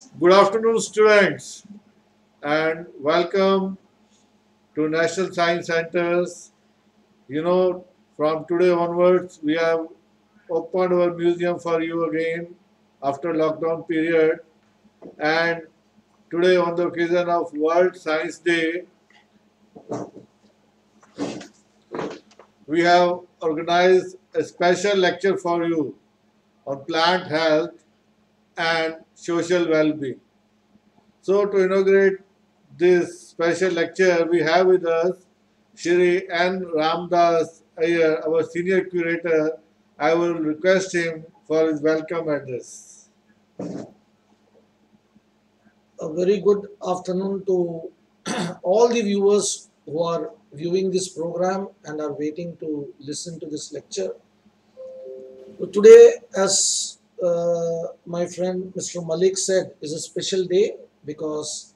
Good afternoon, students, and welcome to National Science Centers. You know, from today onwards, we have opened our museum for you again after lockdown period. And today, on the occasion of World Science Day, we have organized a special lecture for you on plant health and social well-being. So to inaugurate this special lecture, we have with us Shri N. Ramdas Iyer, our senior curator. I will request him for his welcome address. a very good afternoon to all the viewers who are viewing this program and are waiting to listen to this lecture. So Today, as uh, my friend Mr. Malik said, is a special day because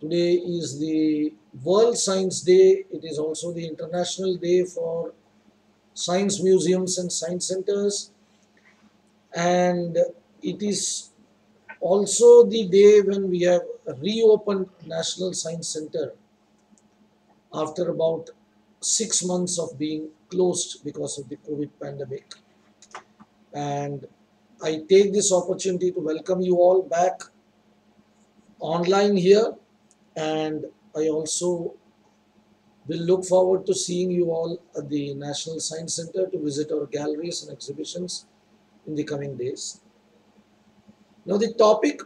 today is the World Science Day. It is also the International Day for Science Museums and Science Centers. And it is also the day when we have reopened National Science Center after about six months of being closed because of the COVID pandemic. And I take this opportunity to welcome you all back online here, and I also will look forward to seeing you all at the National Science Center to visit our galleries and exhibitions in the coming days. Now, the topic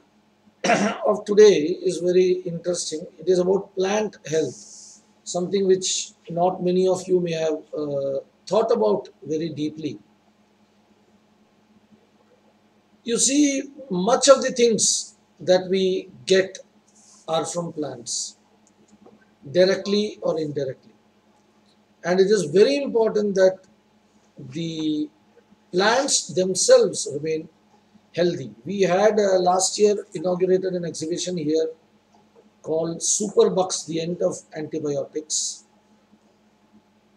of today is very interesting. It is about plant health, something which not many of you may have uh, thought about very deeply. You see, much of the things that we get are from plants, directly or indirectly. And it is very important that the plants themselves remain healthy. We had uh, last year inaugurated an exhibition here called Superbugs, the end of antibiotics.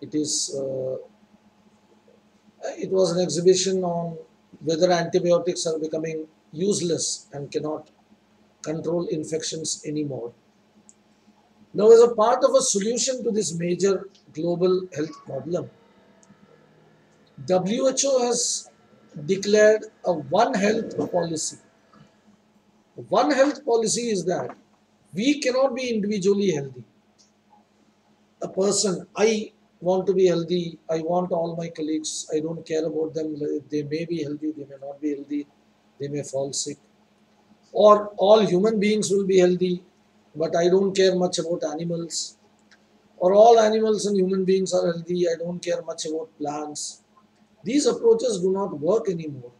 It is uh, it was an exhibition on whether antibiotics are becoming useless and cannot control infections anymore. Now, as a part of a solution to this major global health problem, WHO has declared a One Health policy. One Health policy is that we cannot be individually healthy. A person, I want to be healthy, I want all my colleagues, I don't care about them, they may be healthy, they may not be healthy, they may fall sick. Or all human beings will be healthy, but I don't care much about animals. Or all animals and human beings are healthy, I don't care much about plants these approaches do not work anymore.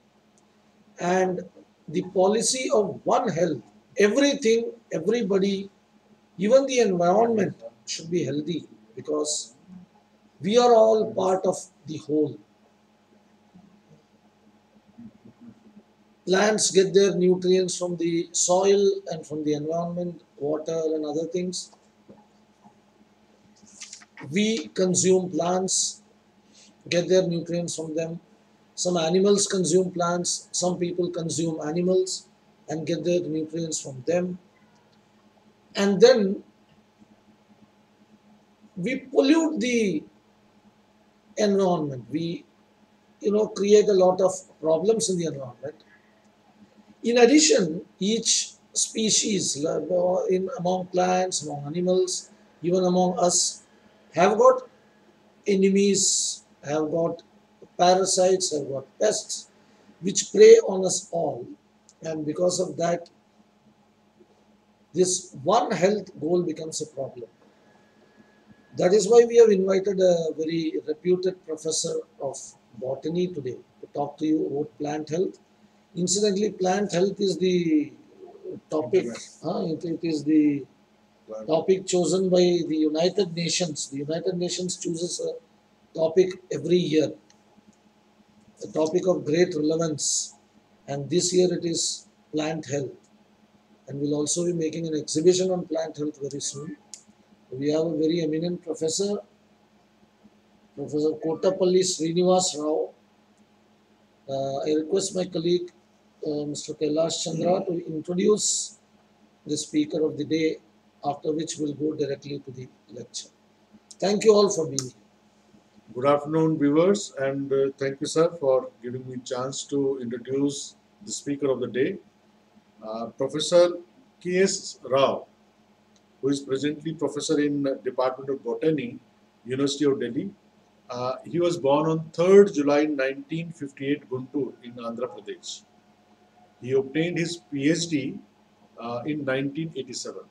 And the policy of one health, everything, everybody, even the environment should be healthy because we are all part of the whole. Plants get their nutrients from the soil and from the environment, water, and other things. We consume plants get their nutrients from them. Some animals consume plants, some people consume animals and get their nutrients from them. And then we pollute the environment. We, you know, create a lot of problems in the environment. In addition, each species uh, in among plants, among animals, even among us, have got enemies have got parasites, have got pests, which prey on us all. And because of that, this one health goal becomes a problem. That is why we have invited a very reputed professor of botany today to talk to you about plant health. Incidentally, plant health is the topic, it, it is the topic chosen by the United Nations. The United Nations chooses a topic every year, a topic of great relevance. And this year it is plant health. And we'll also be making an exhibition on plant health very soon. We have a very eminent professor, Professor Kotapalli Srinivas Rao. Uh, I request my colleague uh, Mr. Kailash Chandra to introduce the speaker of the day, after which we'll go directly to the lecture. Thank you all for being here. Good afternoon, viewers, and uh, thank you, sir, for giving me chance to introduce the speaker of the day, uh, Professor K.S. Rao, who is presently professor in Department of Botany, University of Delhi. Uh, he was born on 3rd July 1958, Guntur in Andhra Pradesh. He obtained his PhD uh, in 1987.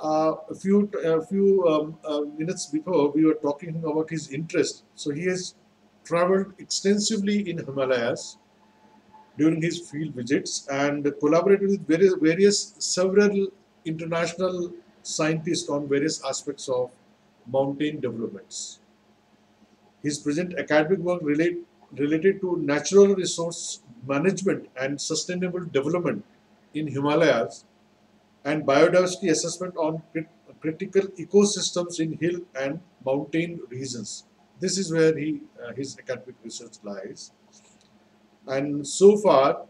Uh, a few a few um, uh, minutes before we were talking about his interest. So he has traveled extensively in Himalayas during his field visits and collaborated with various, various several international scientists on various aspects of mountain developments. His present academic work relate, related to natural resource management and sustainable development in Himalayas and biodiversity assessment on crit critical ecosystems in hill and mountain regions. This is where he, uh, his academic research lies. And so far,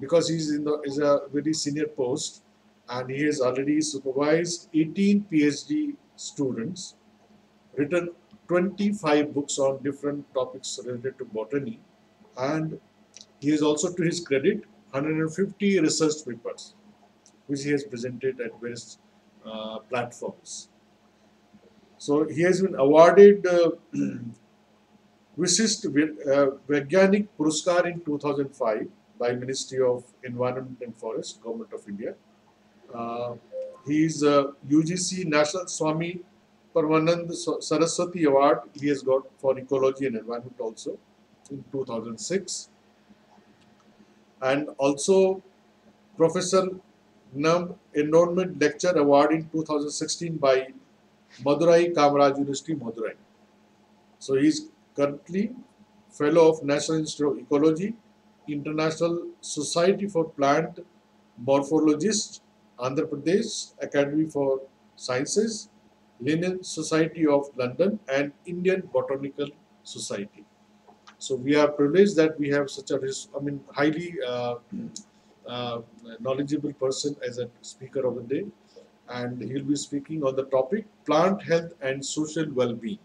because he's in the is a very senior post, and he has already supervised 18 PhD students, written 25 books on different topics related to botany, and he has also, to his credit, 150 research papers, which he has presented at various uh, platforms. So he has been awarded uh, Vishisht uh, Puruskar in 2005 by Ministry of Environment and Forest, Government of India. Uh, he is a UGC National Swami Paramanand Saraswati Award he has got for ecology and environment also in 2006 and also Professor Nam Endowment Lecture Award in 2016 by Madurai Kamaraj University, Madurai. So he is currently Fellow of National Institute of Ecology, International Society for Plant Morphologists, Andhra Pradesh Academy for Sciences, Linnean Society of London, and Indian Botanical Society. So we are privileged that we have such a, I mean, highly uh, uh, knowledgeable person as a speaker of the day. And he'll be speaking on the topic plant health and social well-being.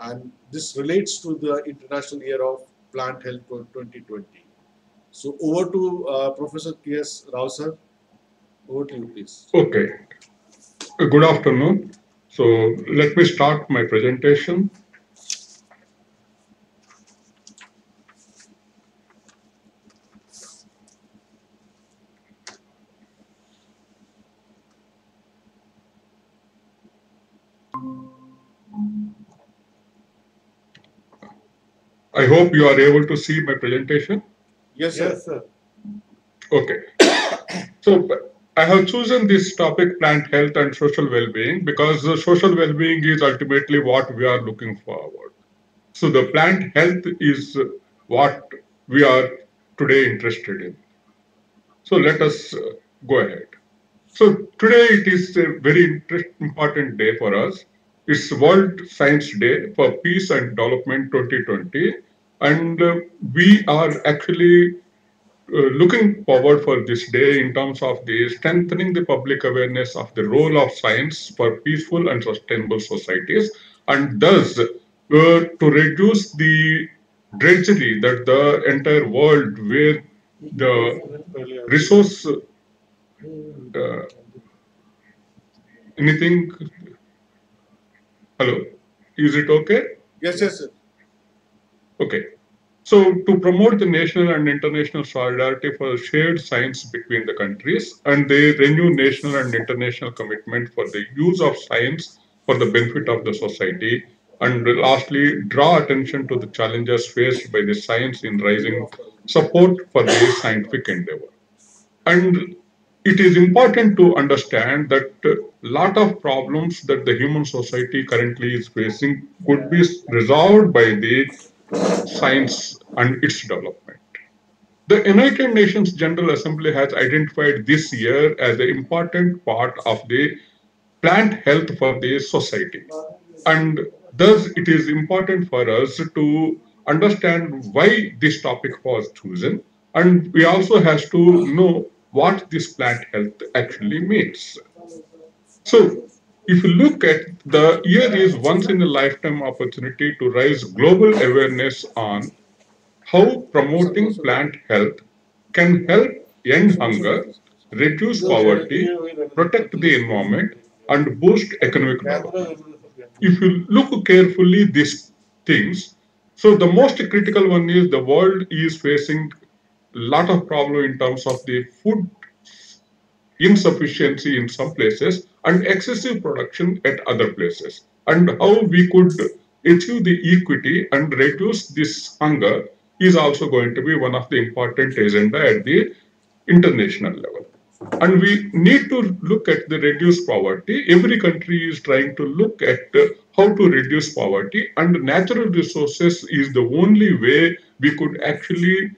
And this relates to the International Year of Plant Health 2020. So over to uh, Professor K.S. Rao sir. Over to you, please. Okay. Good afternoon. So let me start my presentation. I hope you are able to see my presentation. Yes, sir. Yes, sir. Okay. so I have chosen this topic, plant health and social well-being, because the social well-being is ultimately what we are looking forward. So the plant health is what we are today interested in. So let us uh, go ahead. So today it is a very important day for us. It's World Science Day for Peace and Development 2020. And uh, we are actually looking forward for this day in terms of the strengthening the public awareness of the role of science for peaceful and sustainable societies and thus uh, to reduce the drudgery that the entire world where the resource uh, anything Hello, is it okay? Yes, yes, sir. Okay. So to promote the national and international solidarity for shared science between the countries and they renew national and international commitment for the use of science for the benefit of the society and lastly draw attention to the challenges faced by the science in raising support for the scientific endeavor. And it is important to understand that a lot of problems that the human society currently is facing could be resolved by the science and its development. The United Nations General Assembly has identified this year as an important part of the plant health for the society. And thus, it is important for us to understand why this topic was chosen, and we also has to know what this plant health actually means. So, if you look at the year is once in a lifetime opportunity to raise global awareness on how promoting plant health can help end hunger, reduce poverty, protect the environment, and boost economic growth. If you look carefully these things, so the most critical one is the world is facing a lot of problem in terms of the food insufficiency in some places and excessive production at other places. And how we could achieve the equity and reduce this hunger is also going to be one of the important agenda at the international level. And we need to look at the reduced poverty. Every country is trying to look at how to reduce poverty and natural resources is the only way we could actually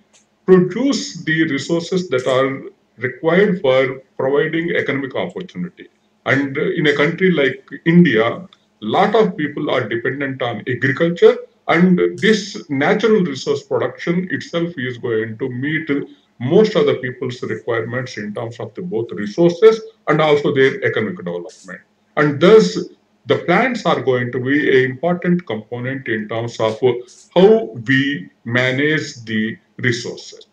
produce the resources that are required for providing economic opportunity. And in a country like India, a lot of people are dependent on agriculture, and this natural resource production itself is going to meet most of the people's requirements in terms of the both resources and also their economic development. And thus, the plants are going to be an important component in terms of how we manage the resources.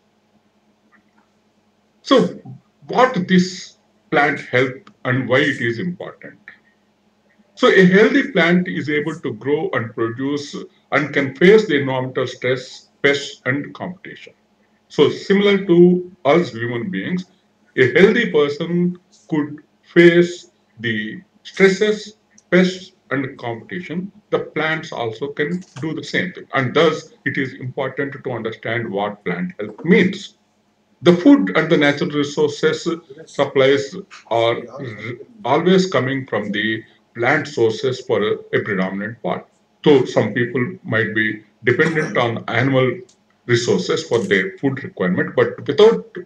So, what this plant health and why it is important? So, a healthy plant is able to grow and produce and can face the environmental stress, pests, and competition. So, similar to us human beings, a healthy person could face the stresses, pests, and competition. The plants also can do the same thing. And thus, it is important to understand what plant health means the food and the natural resources supplies are always coming from the plant sources for a, a, predominant part. So some people might be dependent on animal resources for their food requirement, but without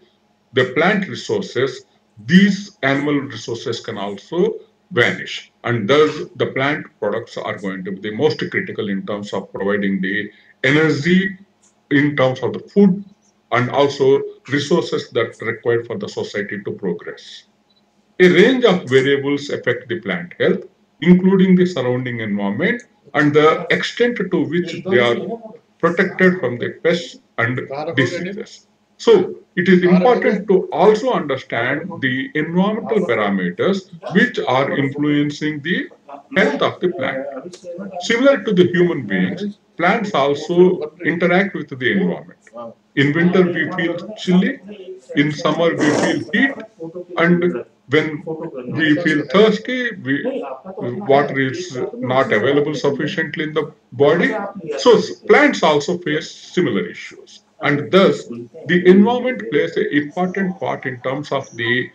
the plant resources, these animal resources can also vanish. And thus the plant products are going to be the most critical in terms of providing the energy in terms of the food and also resources that required for the society to progress. A range of variables affect the plant health, including the surrounding environment and the extent to which they are protected from the pests and diseases. So, it is important to also understand the environmental parameters which are influencing the health of the plant. Similar to the human beings, plants also interact with the environment. In winter, we feel chilly. In summer, we feel heat. And when we feel thirsty, we, water is not available sufficiently in the body. So plants also face similar issues. And thus, the environment plays an important part in terms of the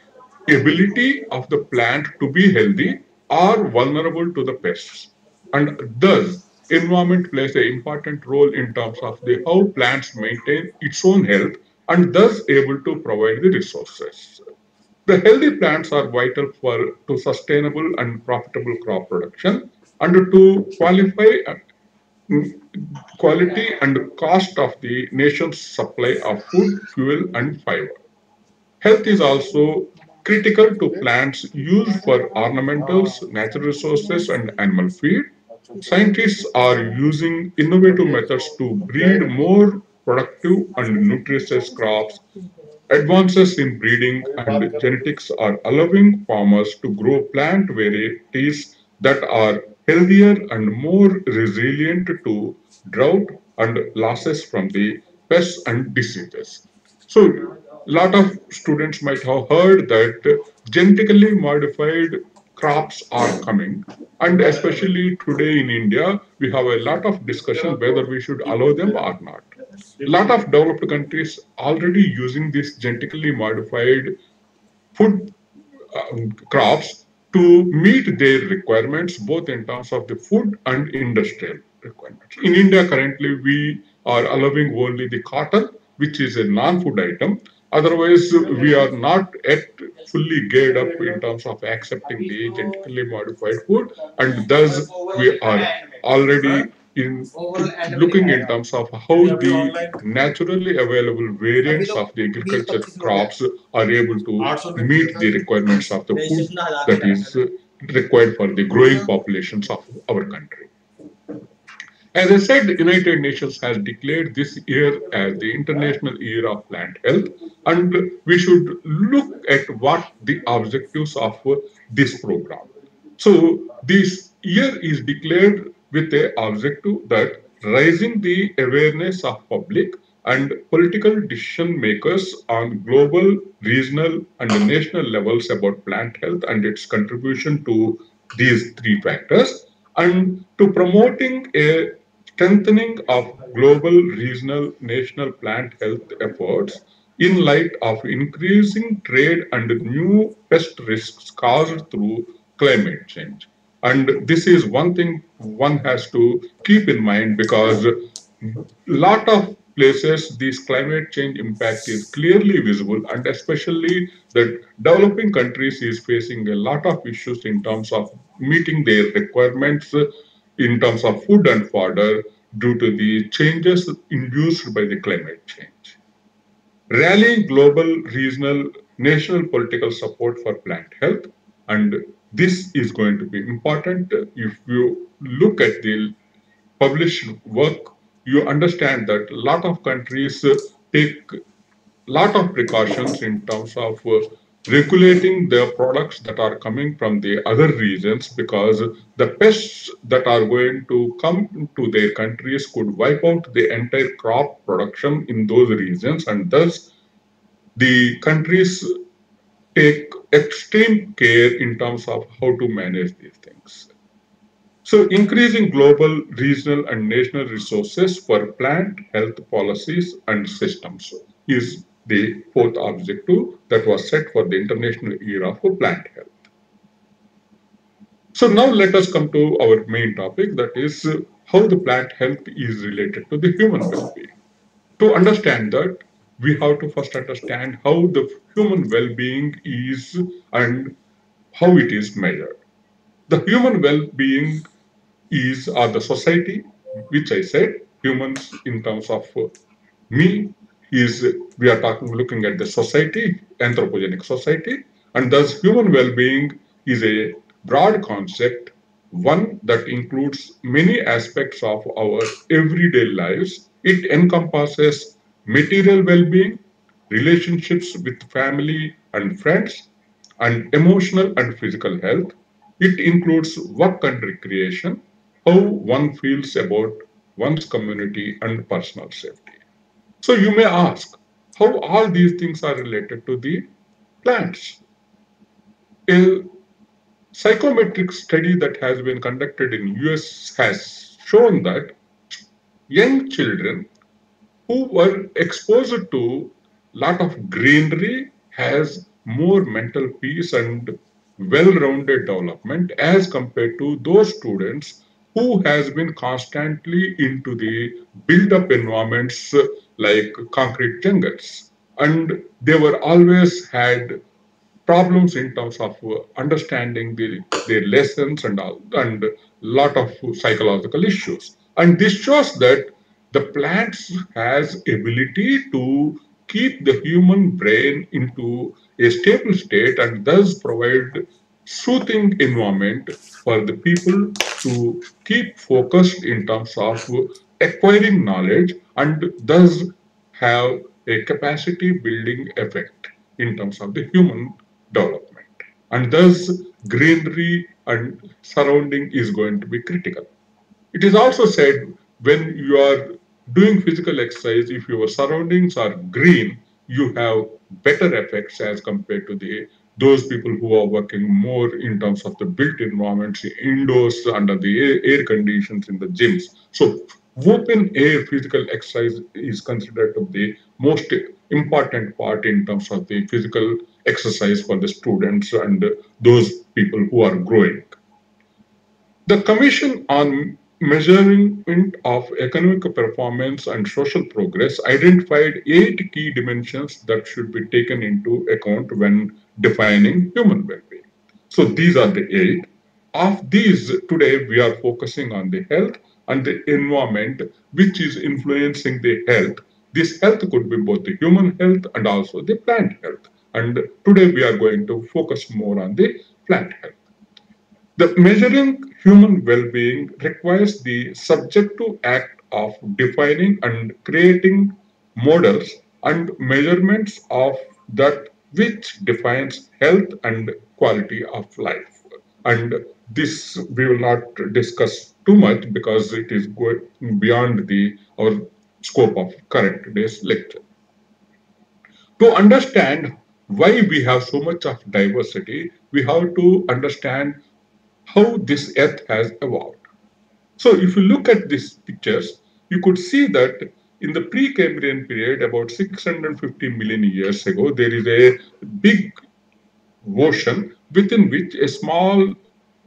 ability of the plant to be healthy or vulnerable to the pests. And thus, environment plays an important role in terms of the how plants maintain its own health and thus able to provide the resources. The healthy plants are vital for to sustainable and profitable crop production and to qualify mm, quality and cost of the nation's supply of food, fuel and fiber. Health is also critical to plants used for ornamentals, natural resources and animal feed Scientists are using innovative methods to breed more productive and nutritious crops. Advances in breeding and genetics are allowing farmers to grow plant varieties that are healthier and more resilient to drought and losses from the pests and diseases. So, a lot of students might have heard that genetically modified crops are coming. And especially today in India, we have a lot of discussion whether we should allow them or not. A lot of developed countries already using these genetically modified food um, crops to meet their requirements, both in terms of the food and industrial requirements. In India, currently, we are allowing only the cotton, which is a non-food item, Otherwise, we are not yet fully geared up in terms of accepting the genetically modified food, and thus we are already in looking in terms of how the naturally available variants of the agriculture crops are able to meet the requirements of the food that is required for the growing populations of our country. As I said, the United Nations has declared this year as the International Year of Plant Health, and we should look at what the objectives of this program. So this year is declared with the objective that raising the awareness of public and political decision makers on global, regional, and national levels about plant health and its contribution to these three factors, and to promoting a strengthening of global, regional, national plant health efforts in light of increasing trade and new pest risks caused through climate change. And this is one thing one has to keep in mind because a lot of places this climate change impact is clearly visible and especially that developing countries is facing a lot of issues in terms of meeting their requirements in terms of food and fodder due to the changes induced by the climate change rallying global, regional, national political support for plant health. And this is going to be important. If you look at the published work, you understand that a lot of countries take lot of precautions in terms of uh, regulating the products that are coming from the other regions because the pests that are going to come to their countries could wipe out the entire crop production in those regions and thus the countries take extreme care in terms of how to manage these things. So, increasing global, regional, and national resources for plant health policies and systems is the fourth objective that was set for the International Year of Plant Health. So, now let us come to our main topic that is how the plant health is related to the human well being. To understand that, we have to first understand how the human well being is and how it is measured. The human well being is or the society, which I said, humans in terms of me is we are talking looking at the society, anthropogenic society, and thus human well-being is a broad concept, one that includes many aspects of our everyday lives. It encompasses material well-being, relationships with family and friends, and emotional and physical health. It includes work and recreation, how one feels about one's community and personal safety. So you may ask how all these things are related to the plants. A psychometric study that has been conducted in US has shown that young children who were exposed to lot of greenery has more mental peace and well-rounded development as compared to those students who has been constantly into the build-up environments like concrete jungles. And they were always had problems in terms of understanding the, their lessons and all and lot of psychological issues. And this shows that the plants has ability to keep the human brain into a stable state and thus provide soothing environment for the people to keep focused in terms of acquiring knowledge and thus have a capacity building effect in terms of the human development. And thus, greenery and surrounding is going to be critical. It is also said when you are doing physical exercise, if your surroundings are green, you have better effects as compared to the those people who are working more in terms of the built environments indoors under the air, conditions in the gyms. So open air physical exercise is considered to be most important part in terms of the physical exercise for the students and those people who are growing. The Commission on Measurement of Economic Performance and Social Progress identified eight key dimensions that should be taken into account when defining human well-being. So these are the eight. Of these, today we are focusing on the health and the environment which is influencing the health. This health could be both the human health and also the plant health. And today we are going to focus more on the plant health. The measuring human well-being requires the subjective act of defining and creating models and measurements of that which defines health and quality of life. And this we will not discuss too much because it is going beyond the our scope of current today's lecture. To understand why we have so much of diversity, we have to understand how this earth has evolved. So if you look at these pictures, you could see that in the Precambrian period, about 650 million years ago, there is a big ocean within which a small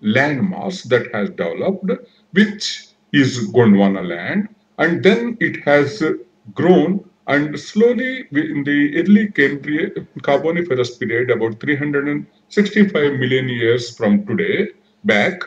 landmass that has developed, which is Gondwana land, and then it has grown and slowly in the early Cambrian Carboniferous period, about 365 million years from today back,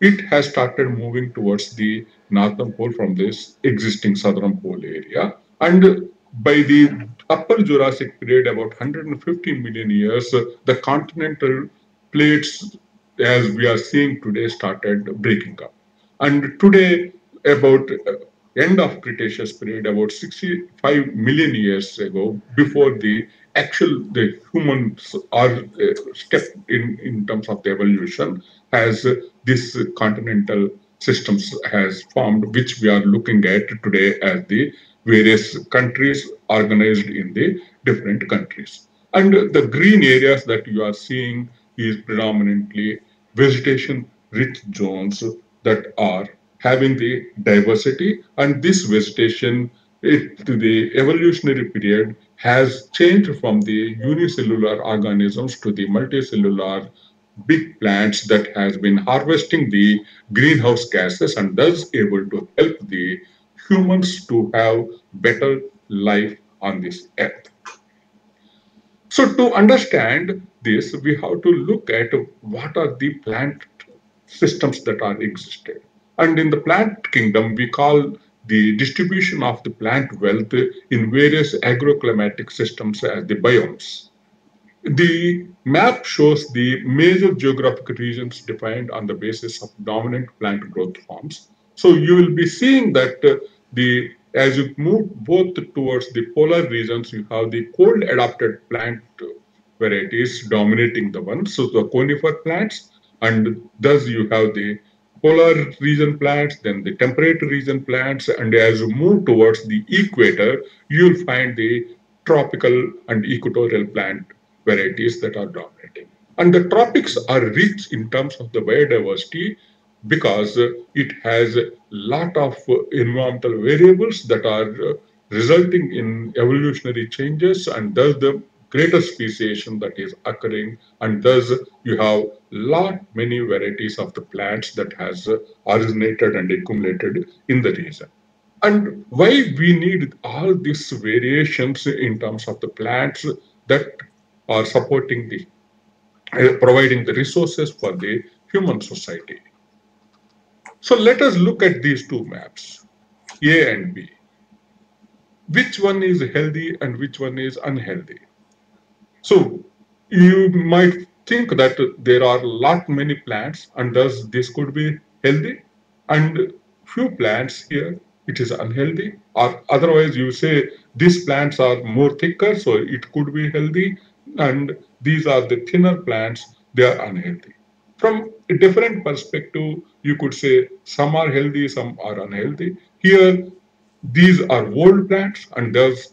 it has started moving towards the northern pole from this existing southern pole area. And by the upper Jurassic period, about 150 million years, the continental plates, as we are seeing today, started breaking up. And today, about uh, end of Cretaceous period, about 65 million years ago, before the actual the humans are uh, stepped in in terms of the evolution, has uh, this continental systems has formed, which we are looking at today as the various countries organized in the different countries. And the green areas that you are seeing is predominantly vegetation rich zones that are having the diversity and this vegetation it, the evolutionary period has changed from the unicellular organisms to the multicellular big plants that has been harvesting the greenhouse gases and thus able to help the humans to have better life on this earth. So to understand this, we have to look at what are the plant systems that are existed. And in the plant kingdom, we call the distribution of the plant wealth in various agroclimatic systems as the biomes. The map shows the major geographic regions defined on the basis of dominant plant growth forms. So you will be seeing that uh, the as you move both towards the polar regions, you have the cold adapted plant varieties dominating the ones, so the conifer plants, and thus you have the polar region plants, then the temperate region plants, and as you move towards the equator, you'll find the tropical and equatorial plant varieties that are dominating. And the tropics are rich in terms of the biodiversity because it has a lot of environmental variables that are uh, resulting in evolutionary changes and thus the greater speciation that is occurring and thus you have lot many varieties of the plants that has uh, originated and accumulated in the region and why we need all these variations in terms of the plants that are supporting the uh, providing the resources for the human society. So let us look at these two maps, A and B. Which one is healthy and which one is unhealthy? So you might think that there are lot many plants and thus this could be healthy and few plants here it is unhealthy or otherwise you say these plants are more thicker so it could be healthy and these are the thinner plants, they are unhealthy. From a different perspective, you could say some are healthy, some are unhealthy. Here, these are old plants and thus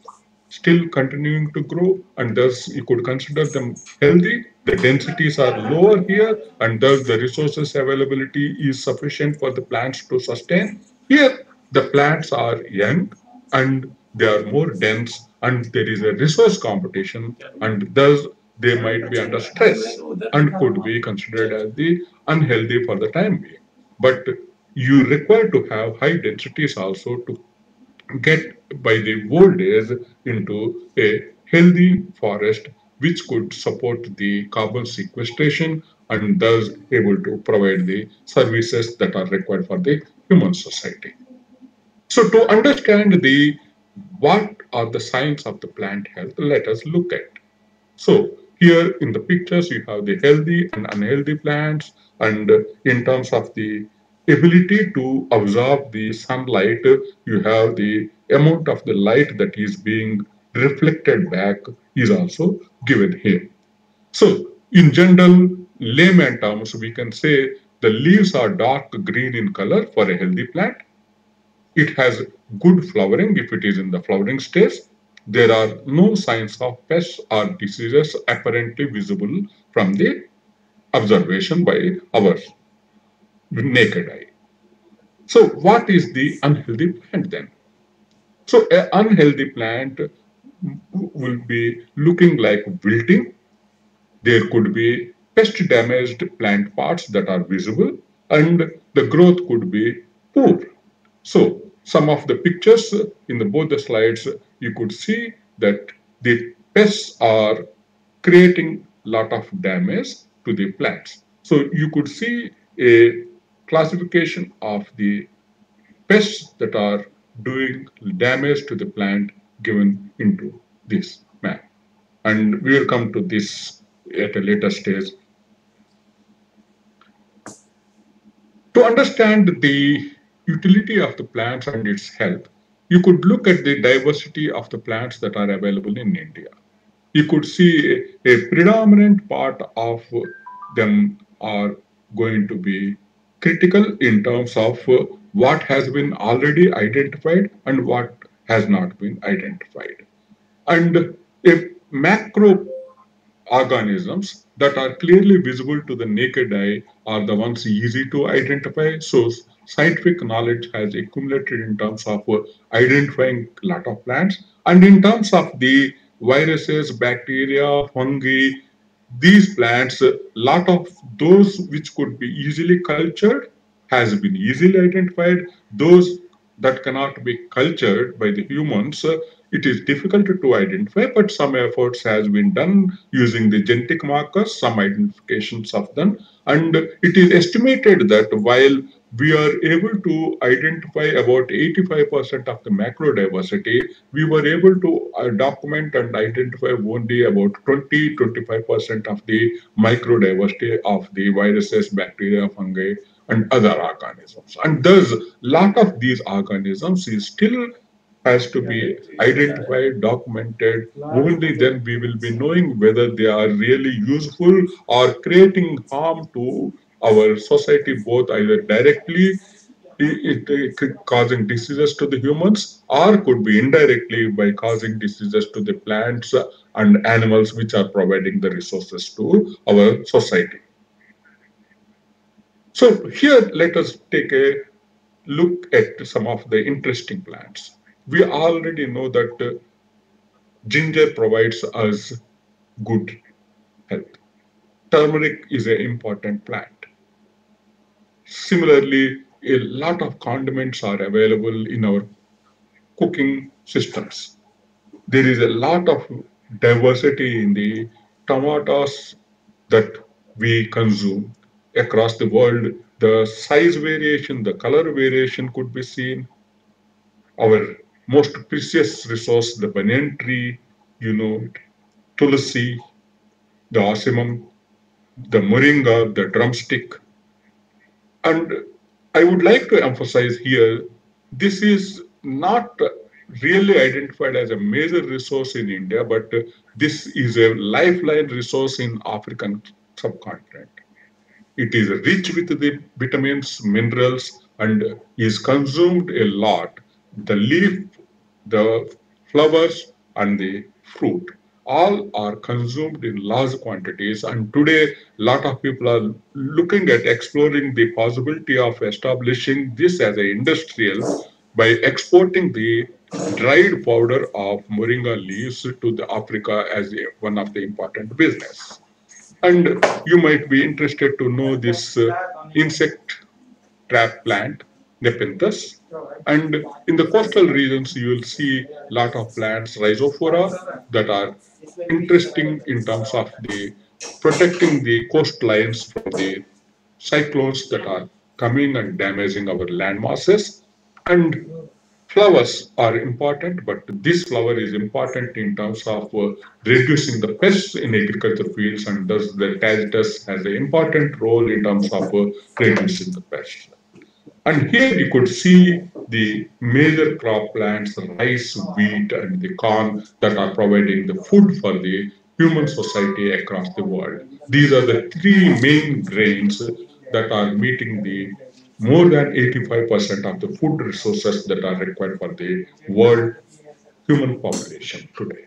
still continuing to grow and thus you could consider them healthy. The densities are lower here and thus the resources availability is sufficient for the plants to sustain. Here, the plants are young and they are more dense and there is a resource competition and thus they might be under stress and could be considered as the unhealthy for the time being. But you require to have high densities also to get by the old into a healthy forest which could support the carbon sequestration and thus able to provide the services that are required for the human society. So to understand the what are the signs of the plant health, let us look at. So here in the pictures, you have the healthy and unhealthy plants. And in terms of the ability to absorb the sunlight, you have the amount of the light that is being reflected back is also given here. So in general layman terms, we can say the leaves are dark green in color for a healthy plant. It has good flowering if it is in the flowering stage. There are no signs of pests or diseases apparently visible from the observation by our naked eye. So what is the unhealthy plant then? So an unhealthy plant will be looking like wilting. There could be pest damaged plant parts that are visible and the growth could be poor. So some of the pictures in the, both the slides, you could see that the pests are creating lot of damage to the plants. So you could see a classification of the pests that are doing damage to the plant given into this map. And we will come to this at a later stage. To understand the utility of the plants and its health, you could look at the diversity of the plants that are available in India. You could see a, predominant part of them are going to be critical in terms of what has been already identified and what has not been identified. And if macro organisms that are clearly visible to the naked eye are the ones easy to identify. So scientific knowledge has accumulated in terms of uh, identifying a lot of plants. And in terms of the viruses, bacteria, fungi, these plants, a lot of those which could be easily cultured has been easily identified. Those that cannot be cultured by the humans, uh, it is difficult to identify, but some efforts has been done using the genetic markers, some identifications of them. And it is estimated that while we are able to identify about 85% of the macro diversity, we were able to uh, document and identify only about 20-25% of the micro diversity of the viruses, bacteria, fungi, and other organisms. And thus, lot of these organisms is still has to be identified, documented. Only then we will be knowing whether they are really useful or creating harm to our society, both either directly it, it, causing diseases to the humans or could be indirectly by causing diseases to the plants and animals which are providing the resources to our society. So here let us take a look at some of the interesting plants. We already know that uh, ginger provides us good health. Turmeric is an important plant. Similarly, a lot of condiments are available in our cooking systems. There is a lot of diversity in the tomatoes that we consume across the world. The size variation, the color variation could be seen. Our most precious resource, the banyan tree, you know, tulsi, the ocimum, the moringa, the drumstick, and I would like to emphasize here, this is not really identified as a major resource in India, but this is a lifeline resource in African subcontinent. It is rich with the vitamins, minerals, and is consumed a lot. The leaf, the flowers, and the fruit all are consumed in large quantities and today a lot of people are looking at exploring the possibility of establishing this as an industrial by exporting the dried powder of moringa leaves to the Africa as a, one of the important business. And you might be interested to know this uh, insect trap plant, Nepenthes. And in the coastal regions, you will see a lot of plants, rhizophora, that are interesting in terms of the protecting the coastlines from the cyclones that are coming and damaging our land masses. And flowers are important, but this flower is important in terms of uh, reducing the pests in agriculture fields and thus the tagetes has an important role in terms of uh, reducing the pests. And here you could see the major crop plants, rice, wheat, and the corn that are providing the food for the human society across the world. These are the three main grains that are meeting the more than 85% of the food resources that are required for the world human population today.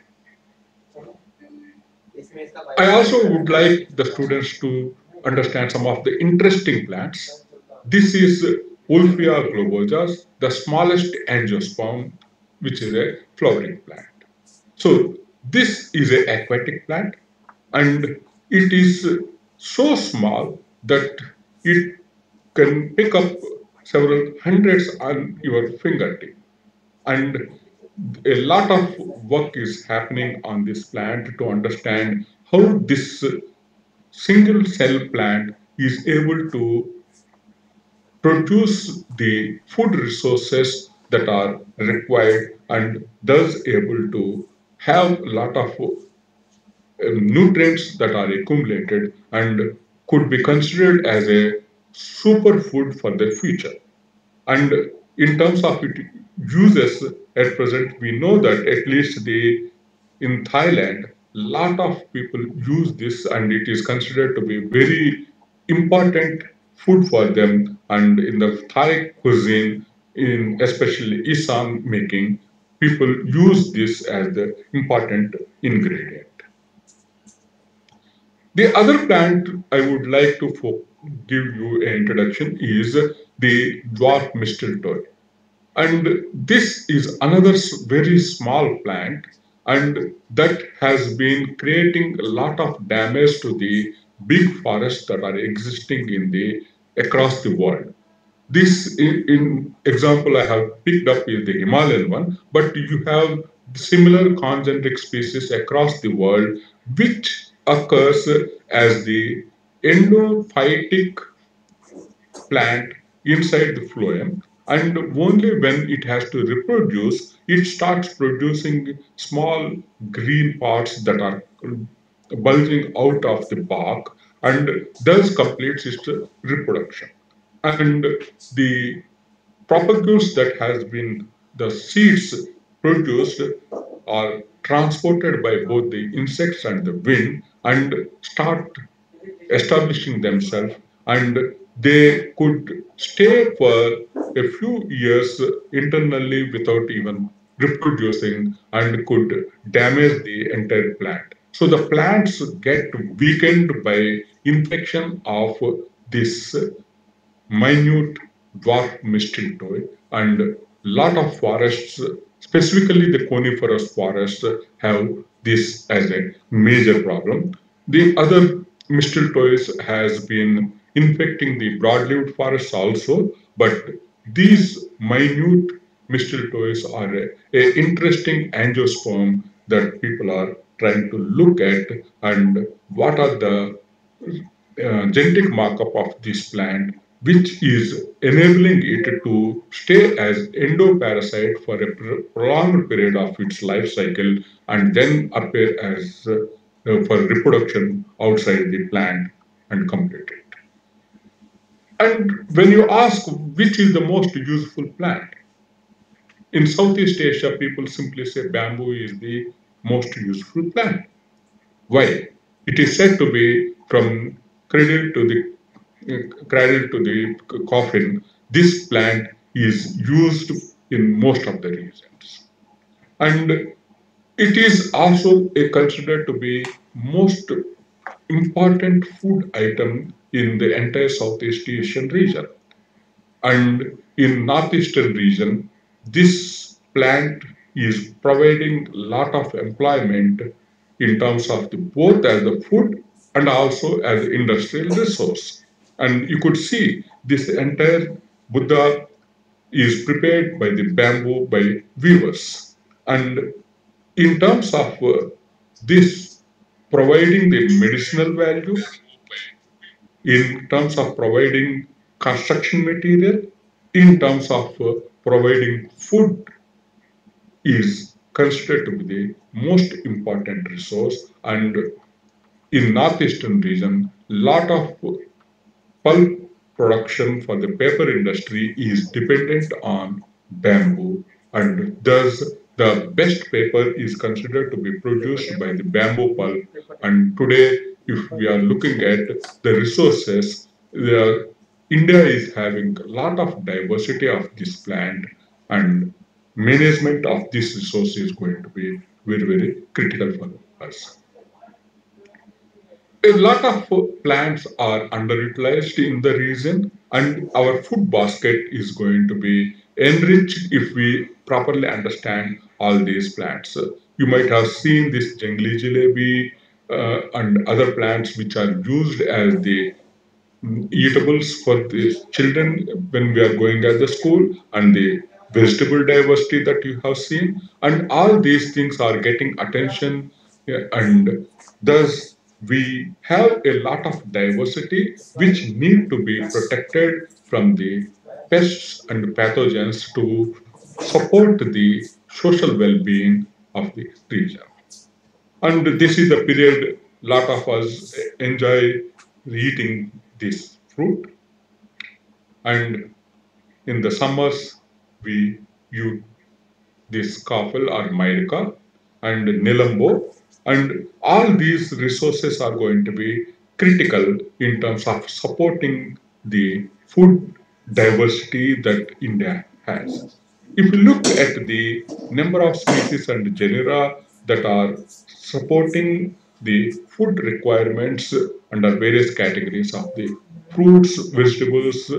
I also would like the students to understand some of the interesting plants. This is Wolffia globosa, the smallest angiosperm, which is a flowering plant. So this is an aquatic plant and it is so small that it can pick up several hundreds on your fingertip. And a lot of work is happening on this plant to understand how this single cell plant is able to produce the food resources that are required and thus able to have a lot of um, nutrients that are accumulated and could be considered as a superfood for the future. And in terms of its uses at present, we know that at least the in Thailand, lot of people use this and it is considered to be very important food for them. And in the Thai cuisine, in especially Isan making, people use this as the important ingredient. The other plant I would like to give you an introduction is the dwarf mistletoe. And this is another very small plant and that has been creating a lot of damage to the big forests that are existing in the across the world. This in, in example I have picked up is the Himalayan one, but you have similar concentric species across the world which occurs as the endophytic plant inside the phloem and only when it has to reproduce it starts producing small green parts that are bulging out of the bark and thus completes its reproduction and the propagules that has been the seeds produced are transported by both the insects and the wind and start establishing themselves and they could stay for a few years internally without even reproducing and could damage the entire plant. So the plants get weakened by infection of this minute dwarf mistletoe and lot of forests, specifically the coniferous forests, have this as a major problem. The other mistletoes has been infecting the broadleaf forests also, but these minute mistletoes are a, a interesting angiosperm that people are trying to look at and what are the uh, genetic markup of this plant which is enabling it to stay as endoparasite for a prolonged period of its life cycle and then appear as uh, uh, for reproduction outside the plant and complete it. And when you ask which is the most useful plant, in Southeast Asia, people simply say bamboo is the most useful plant. Why? It is said to be from cradle to the cradle to the coffin. This plant is used in most of the regions, and it is also considered to be most important food item in the entire Southeast Asian region. And in Northeastern region, this plant is providing lot of employment in terms of the, both as the food and also as industrial resource. And you could see this entire Buddha is prepared by the bamboo by weavers. And in terms of uh, this providing the medicinal value, in terms of providing construction material, in terms of uh, providing food is considered to be the most important resource and in northeastern region lot of pulp production for the paper industry is dependent on bamboo and thus the best paper is considered to be produced by the bamboo pulp. And today if we are looking at the resources the india is having a lot of diversity of this plant and management of this resource is going to be very very critical for us a lot of plants are underutilized in the region and our food basket is going to be enriched if we properly understand all these plants. You might have seen this jangli jalebi uh, and other plants which are used as the eatables for the children when we are going at the school and the vegetable diversity that you have seen and all these things are getting attention and thus we have a lot of diversity which need to be protected from the pests and pathogens to support the social well-being of the region. And this is the period lot of us enjoy eating this fruit. And in the summers, we use this kafal or myrica and nilambo and all these resources are going to be critical in terms of supporting the food diversity that India has. If you look at the number of species and genera that are supporting the food requirements under various categories of the fruits, vegetables,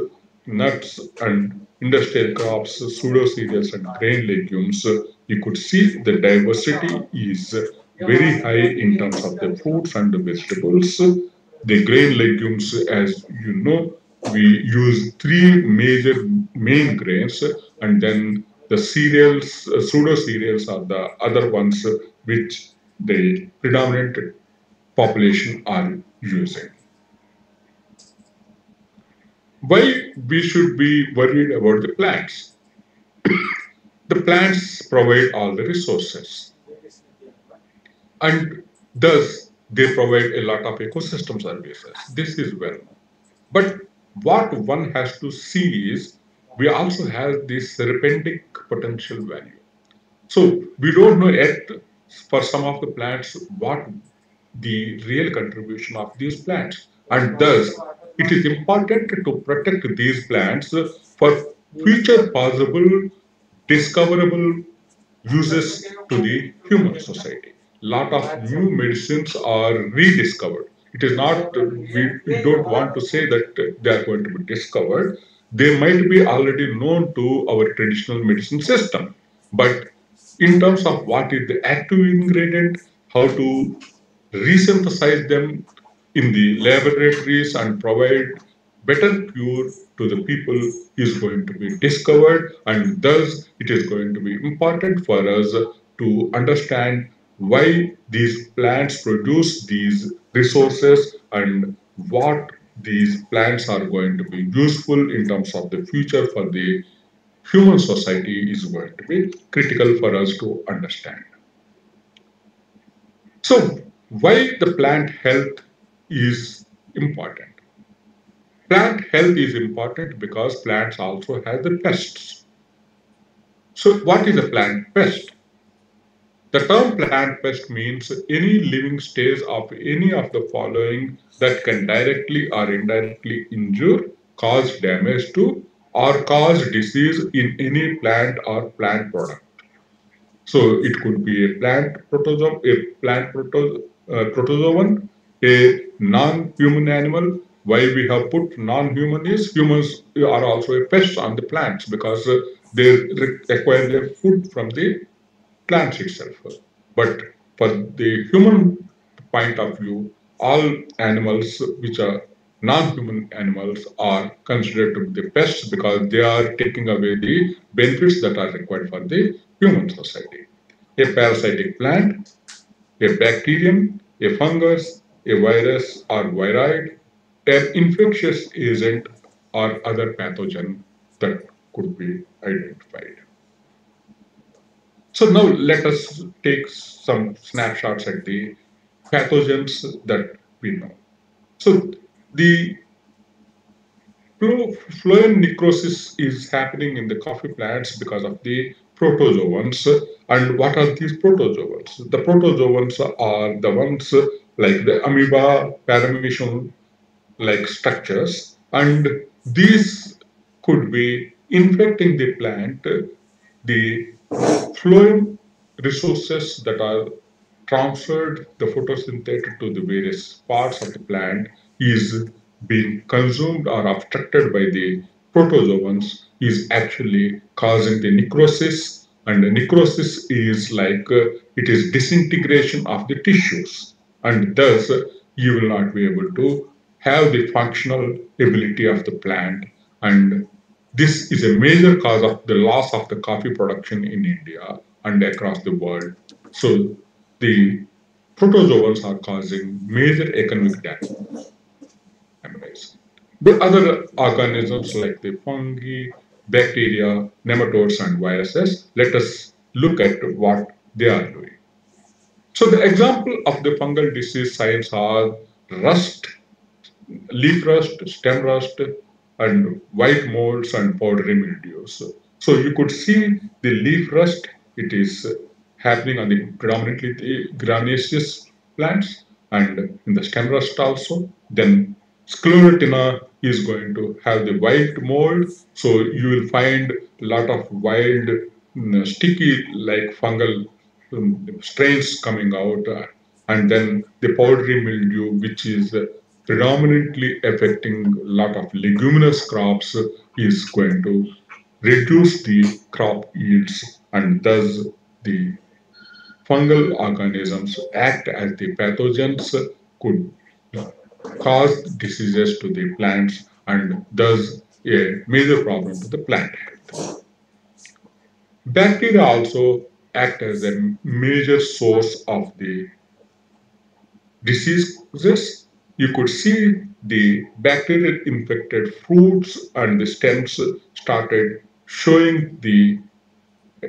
nuts, and industrial crops, pseudo cereals, and grain legumes, you could see the diversity is very high in terms of the fruits and the vegetables. The grain legumes, as you know, we use three major main grains and then the cereals, uh, pseudo cereals are the other ones which the predominant population are using. Why we should be worried about the plants? the plants provide all the resources and thus they provide a lot of ecosystem services. This is well known. But what one has to see is we also have this serpentic potential value. So we don't know yet for some of the plants what the real contribution of these plants. And thus it is important to protect these plants for future possible discoverable uses to the human society lot of new medicines are rediscovered. It is not, we, don't want to say that they are going to be discovered. They might be already known to our traditional medicine system. But in terms of what is the active ingredient, how to resynthesize them in the laboratories and provide better cure to the people is going to be discovered and thus it is going to be important for us to understand why these plants produce these resources and what these plants are going to be useful in terms of the future for the human society is going to be critical for us to understand. So, why the plant health is important? Plant health is important because plants also have the pests. So, what is a plant pest? The term plant pest means any living stage of any of the following that can directly or indirectly injure, cause damage to, or cause disease in any plant or plant product. So it could be a plant protozoa, a plant uh, protozoan, a non-human animal. Why we have put non-human is humans are also a pest on the plants because uh, they acquire their food from the plants itself. But for the human point of view, all animals which are non-human animals are considered to be the pests because they are taking away the benefits that are required for the human society. A parasitic plant, a bacterium, a fungus, a virus or viroid, an infectious agent or other pathogen that could be identified. So now let us take some snapshots at the pathogens that we know. So the phloem necrosis is happening in the coffee plants because of the protozoans. And what are these protozoans? The protozoans are the ones like the amoeba, paramecium like structures, and these could be infecting the plant. The phloem resources that are transferred the photosynthetic to the various parts of the plant is being consumed or obstructed by the protozoans is actually causing the necrosis and the necrosis is like uh, it is disintegration of the tissues and thus you will not be able to have the functional ability of the plant and this is a major cause of the loss of the coffee production in India and across the world. So the protozoans are causing major economic damage. The other organisms like the fungi, bacteria, nematodes, and viruses, let us look at what they are doing. So the example of the fungal disease signs are rust, leaf rust, stem rust, and white molds and powdery mildews. So you could see the leaf rust, it is happening on the predominantly the graminaceous plants and in the stem rust also. Then Sclerotinia is going to have the white mold. So you will find a lot of wild, mm, sticky like fungal strains coming out. Uh, and then the powdery mildew, which is uh, predominantly affecting a lot of leguminous crops, uh, is going to reduce the crop yields and thus the fungal organisms act as the pathogens could cause diseases to the plants and thus a major problem to the plant health. Bacteria also act as a major source of the diseases. You could see the bacterial infected fruits and the stems started showing the uh,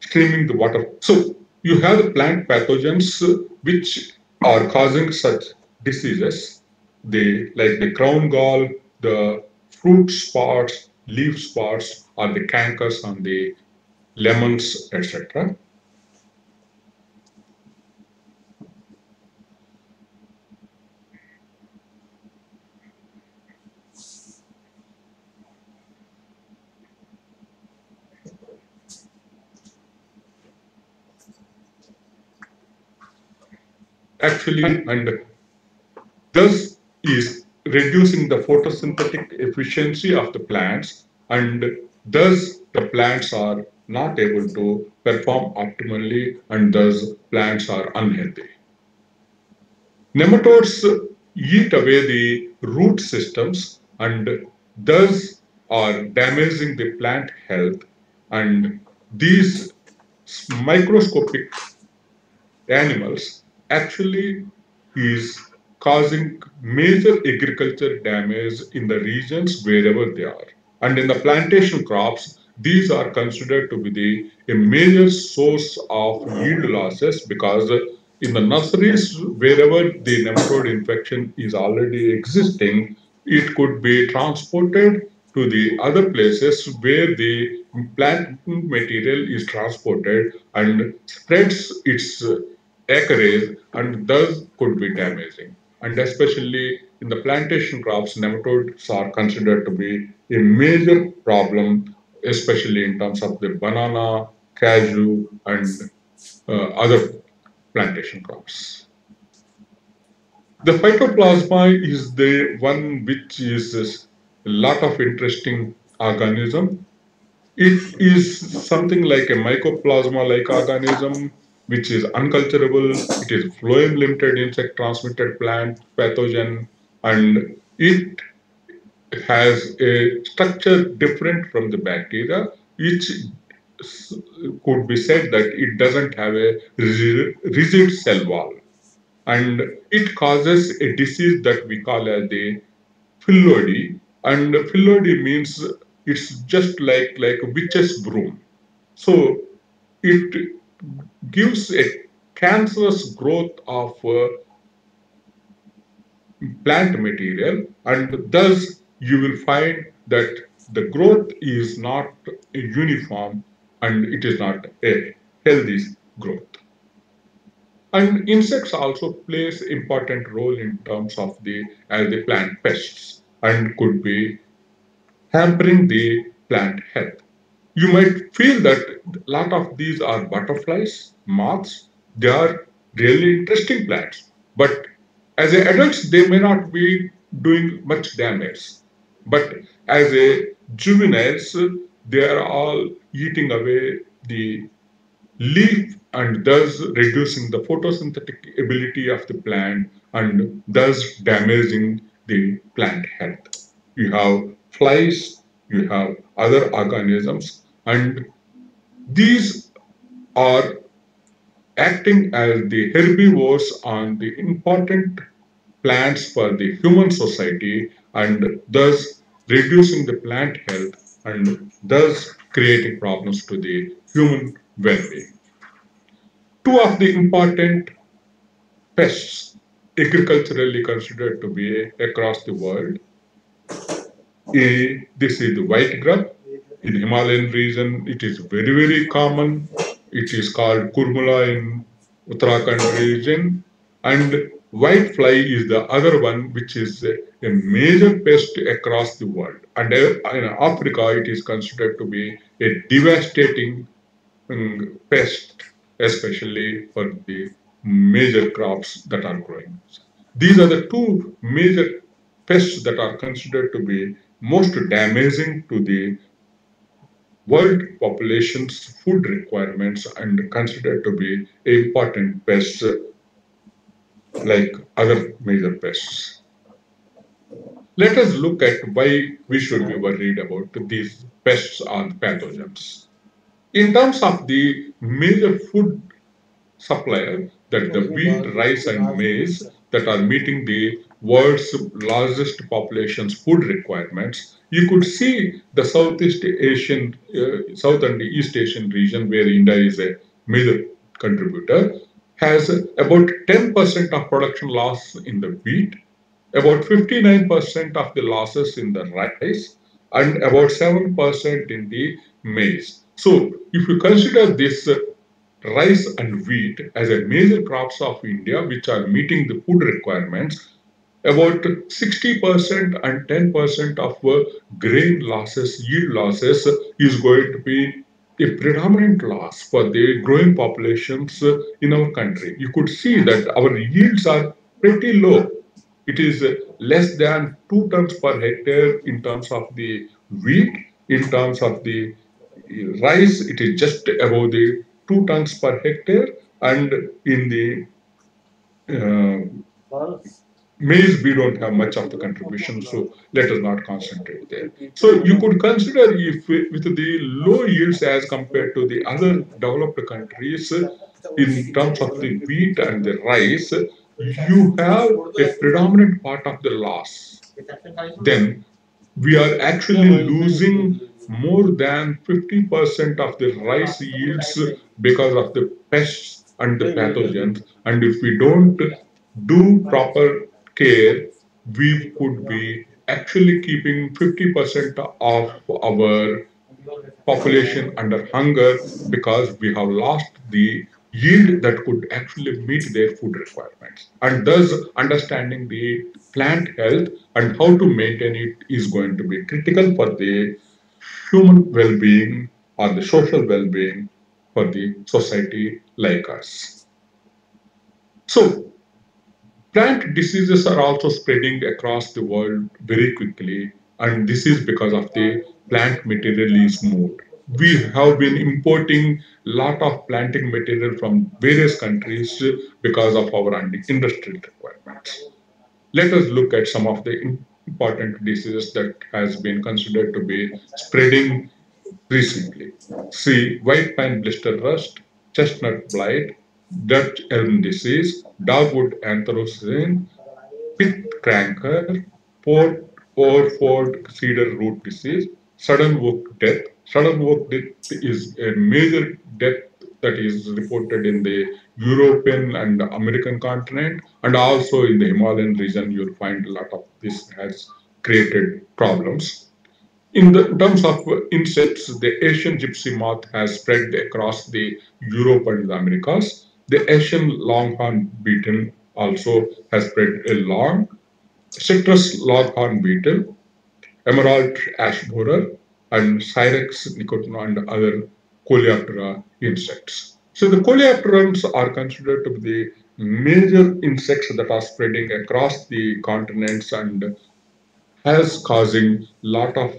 streaming the water. So you have plant pathogens uh, which are causing such diseases. They like the crown gall, the fruit spots, leaf spots, or the cankers on the lemons, etc. actually and thus is reducing the photosynthetic efficiency of the plants and thus the plants are not able to perform optimally and thus plants are unhealthy. Nematodes eat away the root systems and thus are damaging the plant health and these microscopic animals actually is causing major agriculture damage in the regions wherever they are. And in the plantation crops, these are considered to be the, a major source of yield losses because in the nurseries, wherever the nematode infection is already existing, it could be transported to the other places where the plant material is transported and spreads its acreage and thus could be damaging. And especially in the plantation crops, nematodes are considered to be a major problem, especially in terms of the banana, cashew, and uh, other plantation crops. The phytoplasma is the one which is a lot of interesting organism. It is something like a mycoplasma-like organism which is unculturable. It is phloem limited insect transmitted plant pathogen and it has a structure different from the bacteria, which could be said that it doesn't have a rigid cell wall. And it causes a disease that we call as the phyllody. And phyllody means it's just like, like a witch's broom. So it gives a cancerous growth of uh, plant material and thus you will find that the growth is not uniform and it is not a healthy growth. And insects also plays important role in terms of the as the plant pests and could be hampering the plant health. You might feel that a lot of these are butterflies, moths. They are really interesting plants, but as adults they may not be doing much damage. But as a juveniles, they are all eating away the leaf and thus reducing the photosynthetic ability of the plant and thus damaging the plant health. You have flies, you have other organisms, and these are acting as the herbivores on the important plants for the human society and thus reducing the plant health and thus creating problems to the human well-being. Two of the important pests agriculturally considered to be across the world. this is the white grub. In Himalayan region, it is very, very common. It is called kurmula in Uttarakhand region. And white fly is the other one, which is a, major pest across the world. And in Africa, it is considered to be a devastating um, pest, especially for the major crops that are growing. These are the two major pests that are considered to be most damaging to the world population's food requirements and considered to be important pests like other major pests. Let us look at why we should be worried about these pests or pathogens. In terms of the major food supplier, that the wheat, rice and maize that are meeting the world's largest population's food requirements, you could see the Southeast Asian, uh, South and East Asian region where India is a major contributor has about 10% of production loss in the wheat, about 59% of the losses in the rice, and about 7% in the maize. So if you consider this uh, rice and wheat as a major crops of India, which are meeting the food requirements, about 60% and 10% of grain losses, yield losses is going to be a predominant loss for the growing populations in our country. You could see that our yields are pretty low. It is less than 2 tons per hectare in terms of the wheat. In terms of the rice, it is just above the 2 tons per hectare. And in the uh, maize we don't have much of the contribution so let us not concentrate there. So you could consider if with the low yields as compared to the other developed countries in terms of the wheat and the rice you have a predominant part of the loss. Then we are actually losing more than 50% of the rice yields because of the pests and the pathogens. And if we don't do proper care, we could be actually keeping 50% of our population under hunger because we have lost the yield that could actually meet their food requirements. And thus, understanding the plant health and how to maintain it is going to be critical for the human well being or the social well being for the society like us. So, Plant diseases are also spreading across the world very quickly, and this is because of the plant material is moved. We have been importing a lot of planting material from various countries because of our industrial requirements. Let us look at some of the important diseases that has been considered to be spreading recently. See, white pine blister rust, chestnut blight, Dutch elm disease, dogwood anthracnose, pith canker, port or ford cedar root disease, sudden oak death. Sudden oak death is a major death that is reported in the European and American continent, and also in the Himalayan region, you'll find a lot of this has created problems. In, the, terms of insects, the Asian gypsy moth has spread across the Europe and the Americas. The Asian longhorn beetle also has spread along. Citrus longhorn beetle, emerald ash borer, and Sirex noctilio and other Coleoptera insects. So the coleopterans are considered to be the major insects that are spreading across the continents and has causing lot of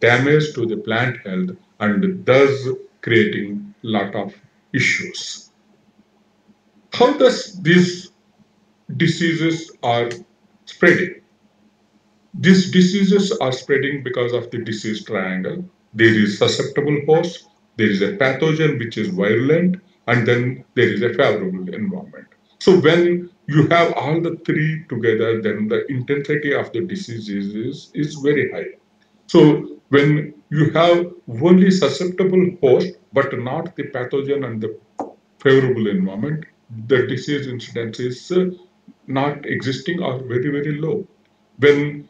damage to the plant health and thus creating lot of issues. How does these diseases are spreading? These diseases are spreading because of the disease triangle. There is susceptible host, there is a pathogen which is virulent, and then there is a favorable environment. So when you have all the three together, then the intensity of the disease is, is very high. So when you have only susceptible host, but not the pathogen and the favorable environment, the disease incidence is uh, not existing or very, very low. When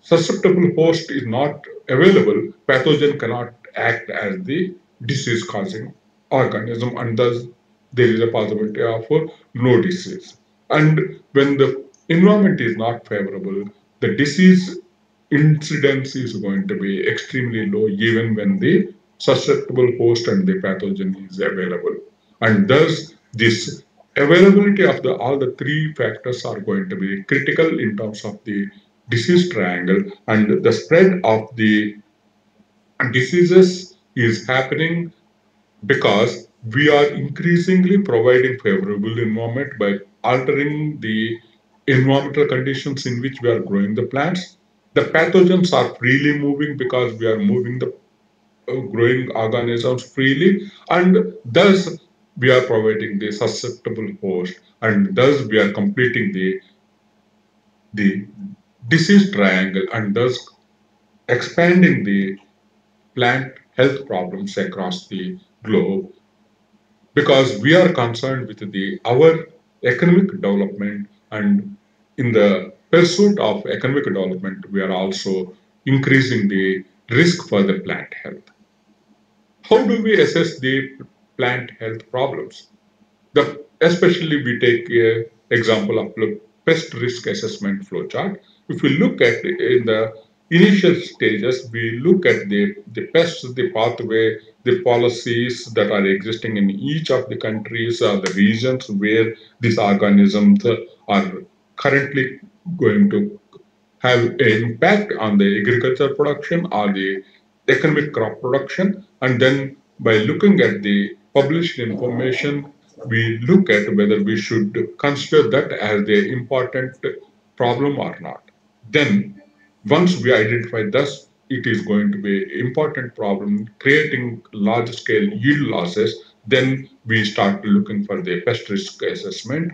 susceptible host is not available, pathogen cannot act as the disease causing organism and thus there is a possibility of no disease. And when the environment is not favorable, the disease incidence is going to be extremely low even when the susceptible host and the pathogen is available. And thus this availability of the all the three factors are going to be critical in terms of the disease triangle and the spread of the diseases is happening because we are increasingly providing favorable environment by altering the environmental conditions in which we are growing the plants. The pathogens are freely moving because we are moving the uh, growing organisms freely and thus we are providing the susceptible host and thus we are completing the the disease triangle and thus expanding the plant health problems across the globe. Because we are concerned with the our economic development and in the pursuit of economic development we are also increasing the risk for the plant health. How do we assess the plant health problems. The, especially we take an example of the pest risk assessment flowchart. If we look at in the initial stages, we look at the, the pests, the pathway, the policies that are existing in each of the countries or the regions where these organisms are currently going to have an impact on the agriculture production or the economic crop production and then by looking at the published information, we look at whether we should consider that as the important problem or not. Then, once we identify this, it is going to be important problem creating large scale yield losses, then we start looking for the pest risk assessment.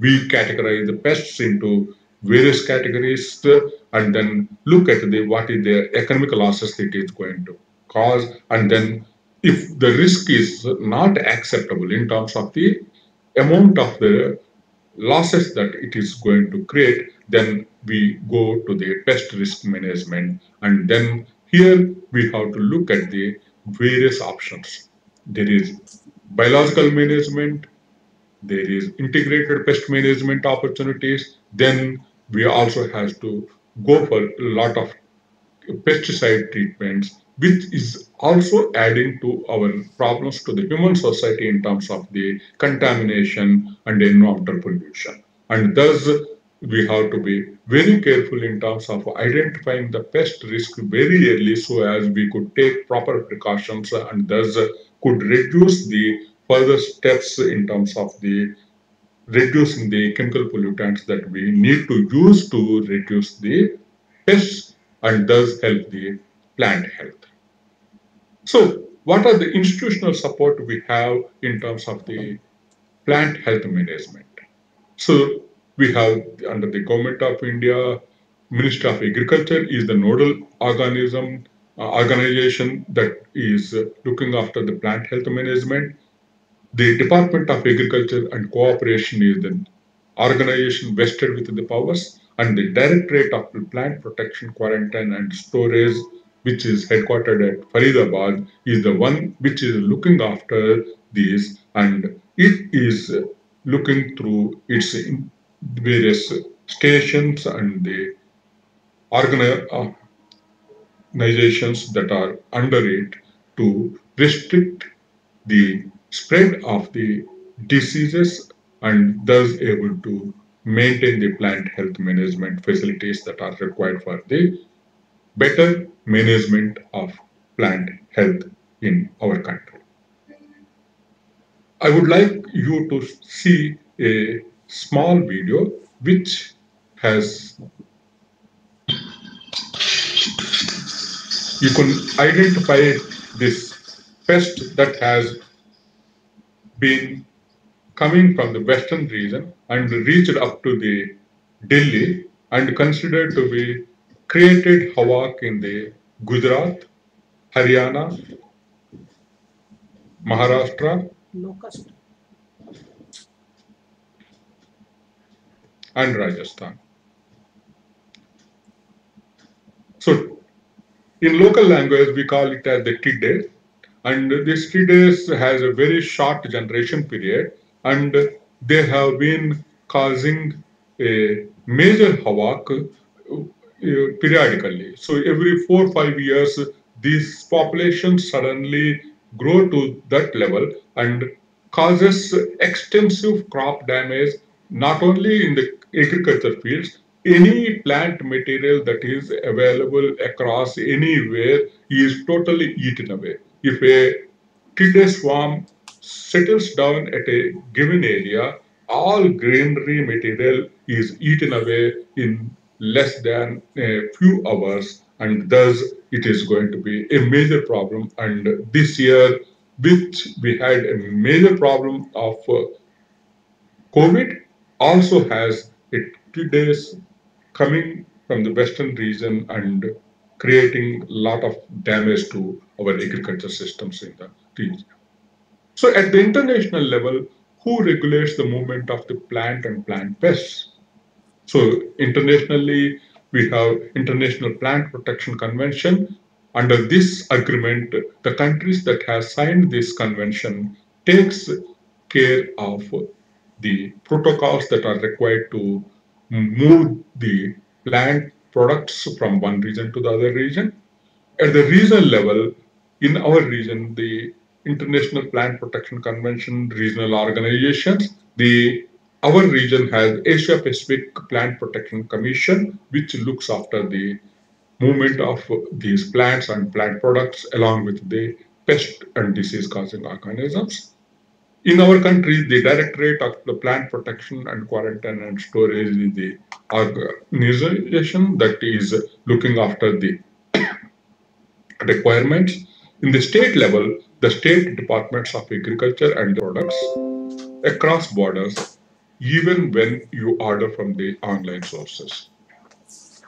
We categorize the pests into various categories and then look at the what is the economic losses it is going to cause and then if the risk is not acceptable in terms of the amount of the losses that it is going to create, then we go to the pest risk management. And then here we have to look at the various options. There is biological management, there is integrated pest management opportunities, then we also have to go for a lot of pesticide treatments which is also adding to our problems to the human society in terms of the contamination and environmental pollution. And thus, we have to be very careful in terms of identifying the pest risk very early so as we could take proper precautions and thus could reduce the further steps in terms of the reducing the chemical pollutants that we need to use to reduce the pests and thus help the plant health. So what are the institutional support we have in terms of the plant health management? So we have under the government of India, Ministry of Agriculture is the nodal organism uh, organization that is looking after the plant health management. The Department of Agriculture and Cooperation is the organization vested with the powers, and the Directorate of Plant Protection, Quarantine and Storage, which is headquartered at Faridabad, is the one which is looking after these, and it is looking through its various stations and the organizations that are under it to restrict the spread of the diseases and thus able to maintain the plant health management facilities that are required for the better management of plant health in our country. I would like you to see a small video which has you can identify this pest that has been coming from the western region and reached up to the Delhi and considered to be created havoc in the Gujarat, Haryana, Maharashtra, Locust. and Rajasthan. So, in local language, we call it as the tidde, and this tidde has a very short generation period, and they have been causing a major havoc Uh, periodically. So, every four or five years, these populations suddenly grow to that level and causes extensive crop damage not only in the agriculture fields any plant material that is available across anywhere is totally eaten away if a tidde swarm settles down at a given area all greenery material is eaten away in less than a few hours and thus it is going to be a major problem and this year which we had a major problem of uh, covid also has it days coming from the western region and creating a lot of damage to our agriculture systems in the region. So at the international level, who regulates the movement of the plant and plant pests? So internationally, we have International Plant Protection Convention. Under this agreement, the countries that have signed this convention takes care of the protocols that are required to move the plant products from one region to the other region. At the regional level, in our region, the International Plant Protection Convention regional organizations, the our region has Asia Pacific Plant Protection Commission, which looks after the movement of these plants and plant products along with the pest and disease causing organisms. In our country, the Directorate of the Plant Protection and Quarantine and Storage is the organization that is looking after the requirements. In the state level, the state departments of agriculture and products across borders, even when you order from the online sources.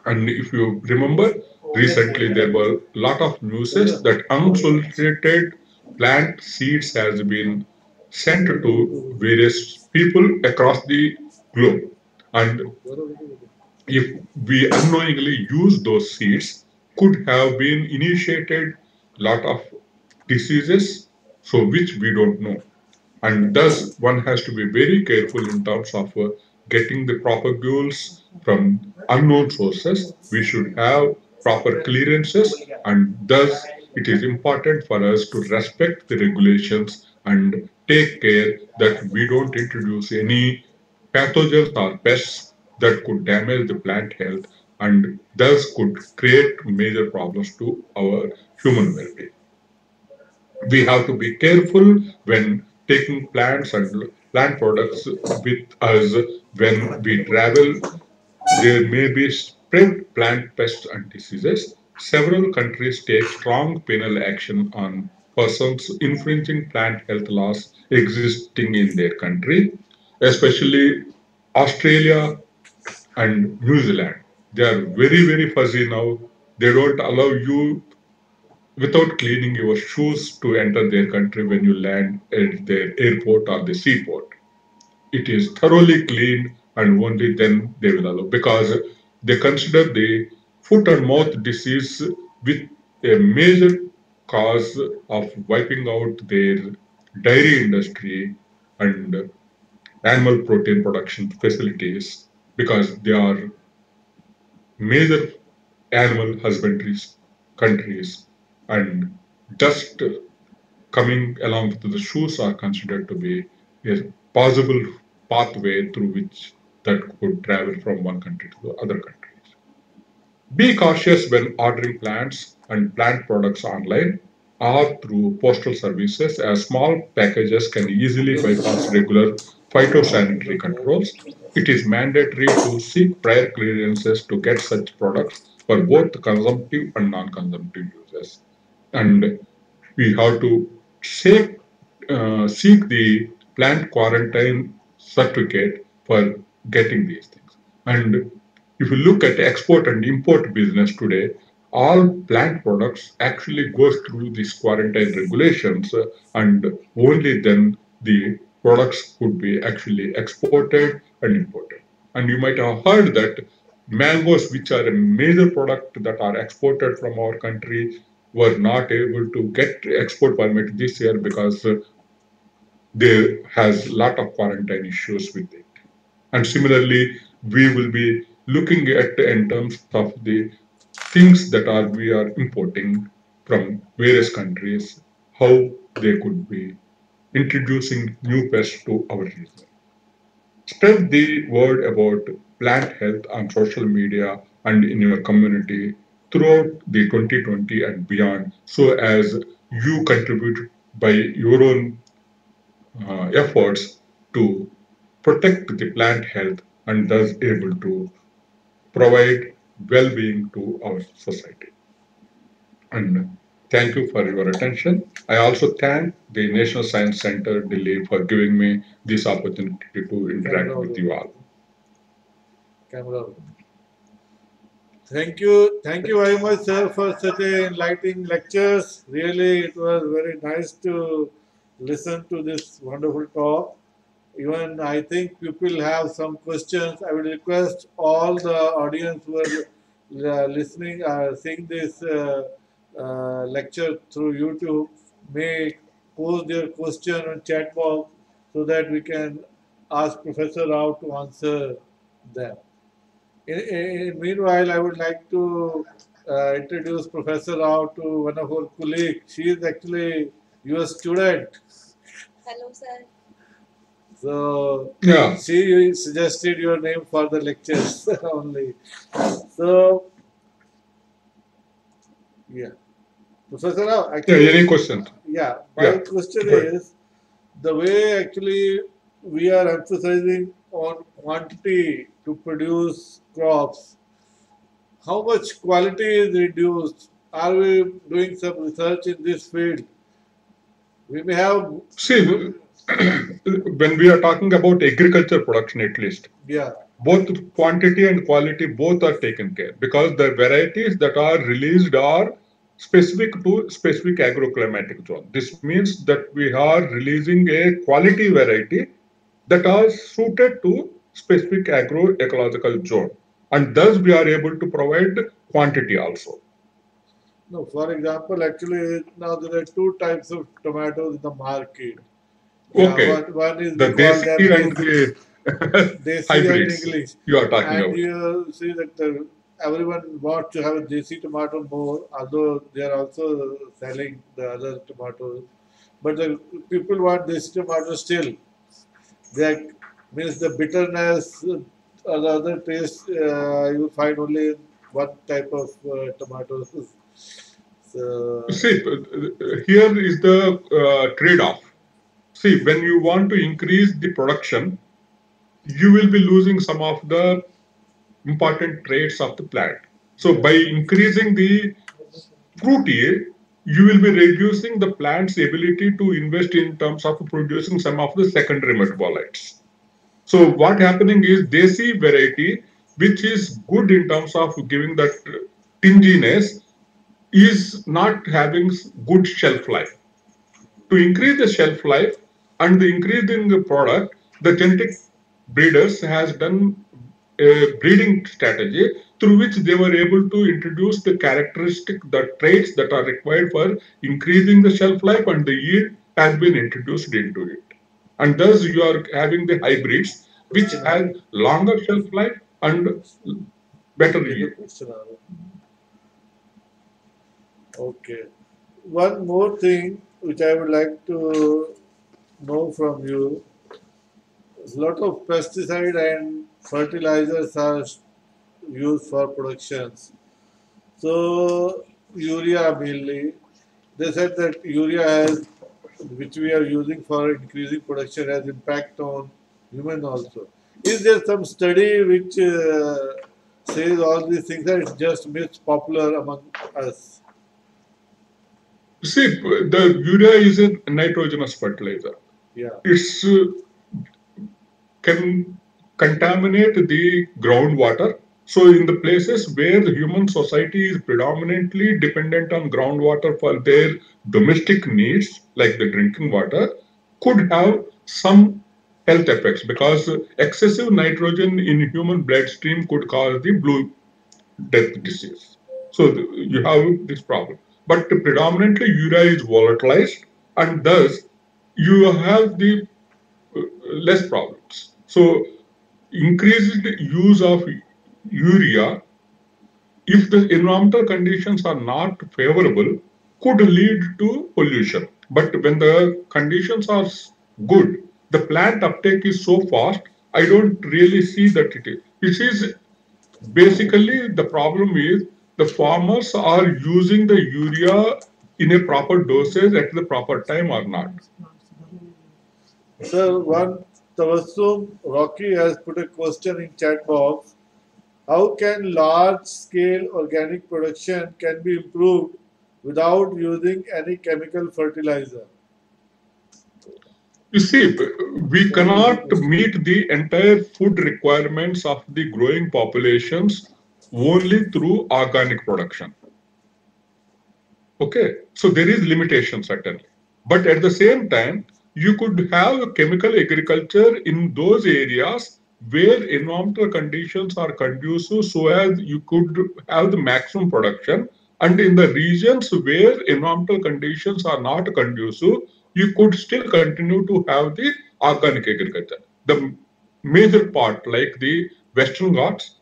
And if you remember, recently there were a lot of news that unsolicited plant seeds has been sent to various people across the globe. And if we unknowingly use those seeds, could have been initiated lot of diseases, so which we don't know. And thus, one has to be very careful in terms of uh, getting the proper fuels from unknown sources. We should have proper clearances, and thus it is important for us to respect the regulations and take care that we don't introduce any pathogens or pests that could damage the plant health and thus could create major problems to our human well-being. We have to be careful when taking plants and plant products with us when we travel. There may be spread plant pests and diseases. Several countries take strong penal action on persons infringing plant health laws existing in their country, especially Australia and New Zealand. They are very, very fuzzy now. They don't allow you without cleaning your shoes to enter their country when you land at their airport or the seaport. It is thoroughly cleaned and only then they will allow because they consider the foot and mouth disease with a major cause of wiping out their dairy industry and animal protein production facilities because they are major animal husbandry countries and dust coming along with the shoes are considered to be a possible pathway through which that could travel from one country to the other countries. Be cautious when ordering plants and plant products online or through postal services as small packages can easily bypass regular phytosanitary controls. It is mandatory to seek prior clearances to get such products for both consumptive and non-consumptive uses. And we have to seek, uh, seek the plant quarantine certificate for getting these things. And if you look at export and import business today, all plant products actually goes through these quarantine regulations uh, and only then the products could be actually exported and imported. And you might have heard that mangoes, which are a major product that are exported from our country, were not able to get export permit this year because uh, there has a lot of quarantine issues with it. And similarly, we will be looking at in terms of the things that are we are importing from various countries, how they could be introducing new pests to our region. Spread the word about plant health on social media and in your community throughout the 2020 and beyond so as you contribute by your own uh, efforts to protect the plant health and thus able to provide well-being to our society. And thank you for your attention. I also thank the National Science Center Delhi for giving me this opportunity to interact with you all. Camera. Thank you, thank you very much, sir, for such enlightening lectures. Really, it was very nice to listen to this wonderful talk. Even I think people have some questions. I will request all the audience who are uh, listening, uh, seeing this uh, uh, lecture through YouTube, may post their question on chat box so that we can ask Professor Rao to answer them. In, in, meanwhile, I would like to uh, introduce Professor Rao to one of our colleagues. She is actually your student. Hello, sir. So Yeah. she suggested your name for the lectures only. So yeah, Professor Rao. actually, Yeah, any questions? yeah, my Yeah. question Go ahead. is the way actually we are emphasizing on quantity to produce crops. How much quality is reduced? Are we doing some research in this field? We may have, See, when we are talking about agriculture production, at least, yeah, both quantity and quality both are taken care because the varieties that are released are specific to specific agroclimatic zone. This means that we are releasing a quality variety that are suited to specific agroecological zone, and thus we are able to provide quantity also. No, for example, actually now there are two types of tomatoes in the market. Yeah, Okay. one, one is The desi and the desi English. you are talking And about. you see that the, everyone wants to have a desi tomato more, although they are also selling the other tomatoes. But the people want desi tomato still. That means the bitterness the other taste uh, you find only one type of uh, tomatoes. So See, uh, here is the uh, trade-off. see, when you want to increase the production, you will be losing some of the important traits of the plant. So by increasing the fruit yield, you will be reducing the plant's ability to invest in terms of producing some of the secondary metabolites. So what happening is desi variety, which is good in terms of giving that tinginess, is not having good shelf life. To increase the shelf life and the increase in the product, the genetic breeders has done a breeding strategy through which they were able to introduce the characteristic, the traits that are required for increasing the shelf life and the yield has been introduced into it. And thus you are having the hybrids which have longer shelf life and better yield. Okay. One more thing which I would like to know from you. A lot of pesticide and fertilizers are used for productions. So urea mainly. They said that urea has, which we are using for increasing production, has impact on human also. Is there some study which uh, says all these things that it's just myths popular among us? See, the urea is a nitrogenous fertilizer. Yeah. It's uh, can contaminate the groundwater. So, in the places where the human society is predominantly dependent on groundwater for their domestic needs, like the drinking water, could have some health effects because excessive nitrogen in human bloodstream could cause the blue death disease. So, you have this problem. But predominantly, urea is volatilized, and thus you have the uh, less problems. So, increased use of urea, if the environmental conditions are not favorable, could lead to pollution. But when the conditions are good, the plant uptake is so fast, I don't really see that it is. It is basically the problem is the farmers are using the urea in a proper dosage at the proper time or not. Sir, one Tabassum Rocky has put a question in chat box. How can large scale organic production can be improved without using any chemical fertilizer? You see, we cannot meet the entire food requirements of the growing populations only through organic production. Okay, so there is limitation certainly. But at the same time, you could have chemical agriculture in those areas where environmental conditions are conducive so as you could have the maximum production. And in the regions where environmental conditions are not conducive you could still continue to have the organic agriculture. The major part like the western ghats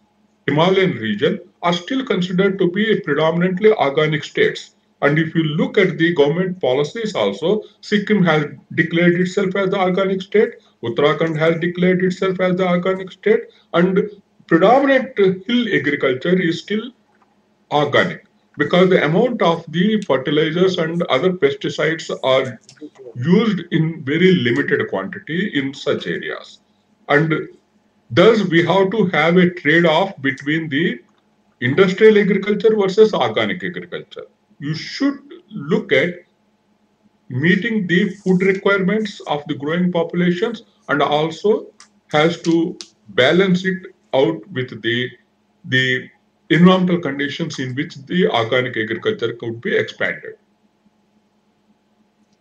himalayan region are still considered to be predominantly organic states. And if you look at the government policies also, Sikkim has declared itself as the organic state, Uttarakhand has declared itself as the organic state, and predominant hill agriculture is still organic because the amount of the fertilizers and other pesticides are used in very limited quantity in such areas. And thus we have to have a trade-off between the industrial agriculture versus organic agriculture you should look at meeting the food requirements of the growing populations and also has to balance it out with the the environmental conditions in which the organic agriculture could be expanded.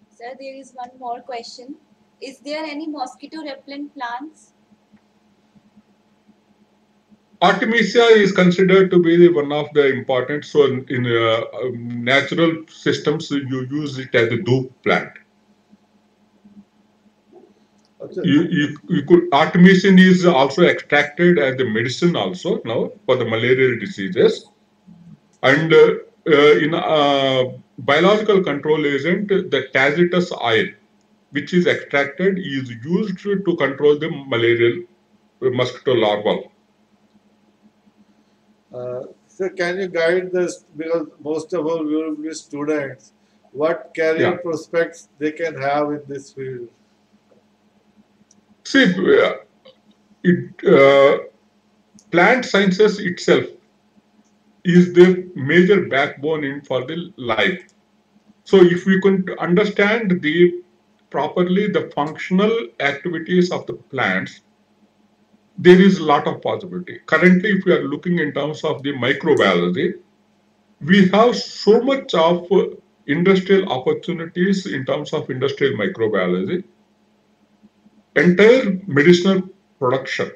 Sir, there is one more question. Is there any mosquito repellent plants? Artemisia is considered to be one of the important. So in, in uh, um, natural systems, you use it as a dhoop plant. You, you, you could artemisinin is also extracted as the medicine also now for the malarial diseases, and uh, uh, in uh, biological control agent, the Tagetes oil, which is extracted, is used to control the malarial mosquito larval. Uh, so can you guide this because most of our will be students what career Yeah. prospects they can have in this field See, uh, it, uh, plant sciences itself is the major backbone in for the life. So if we can understand the properly the functional activities of the plants, there is a lot of possibility. Currently, if we are looking in terms of the microbiology, we have so much of industrial opportunities in terms of industrial microbiology. Entire medicinal production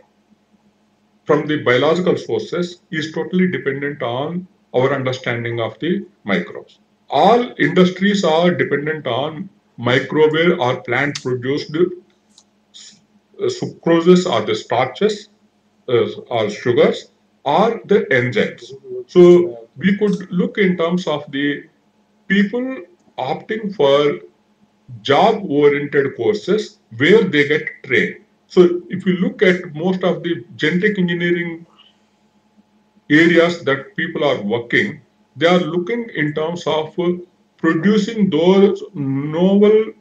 from the biological sources is totally dependent on our understanding of the microbes. All industries are dependent on microbial or plant produced sucroses or the starches uh, or sugars or the enzymes. So we could look in terms of the people opting for job oriented courses where they get trained. So if you look at most of the genetic engineering areas that people are working, they are looking in terms of uh, producing those novel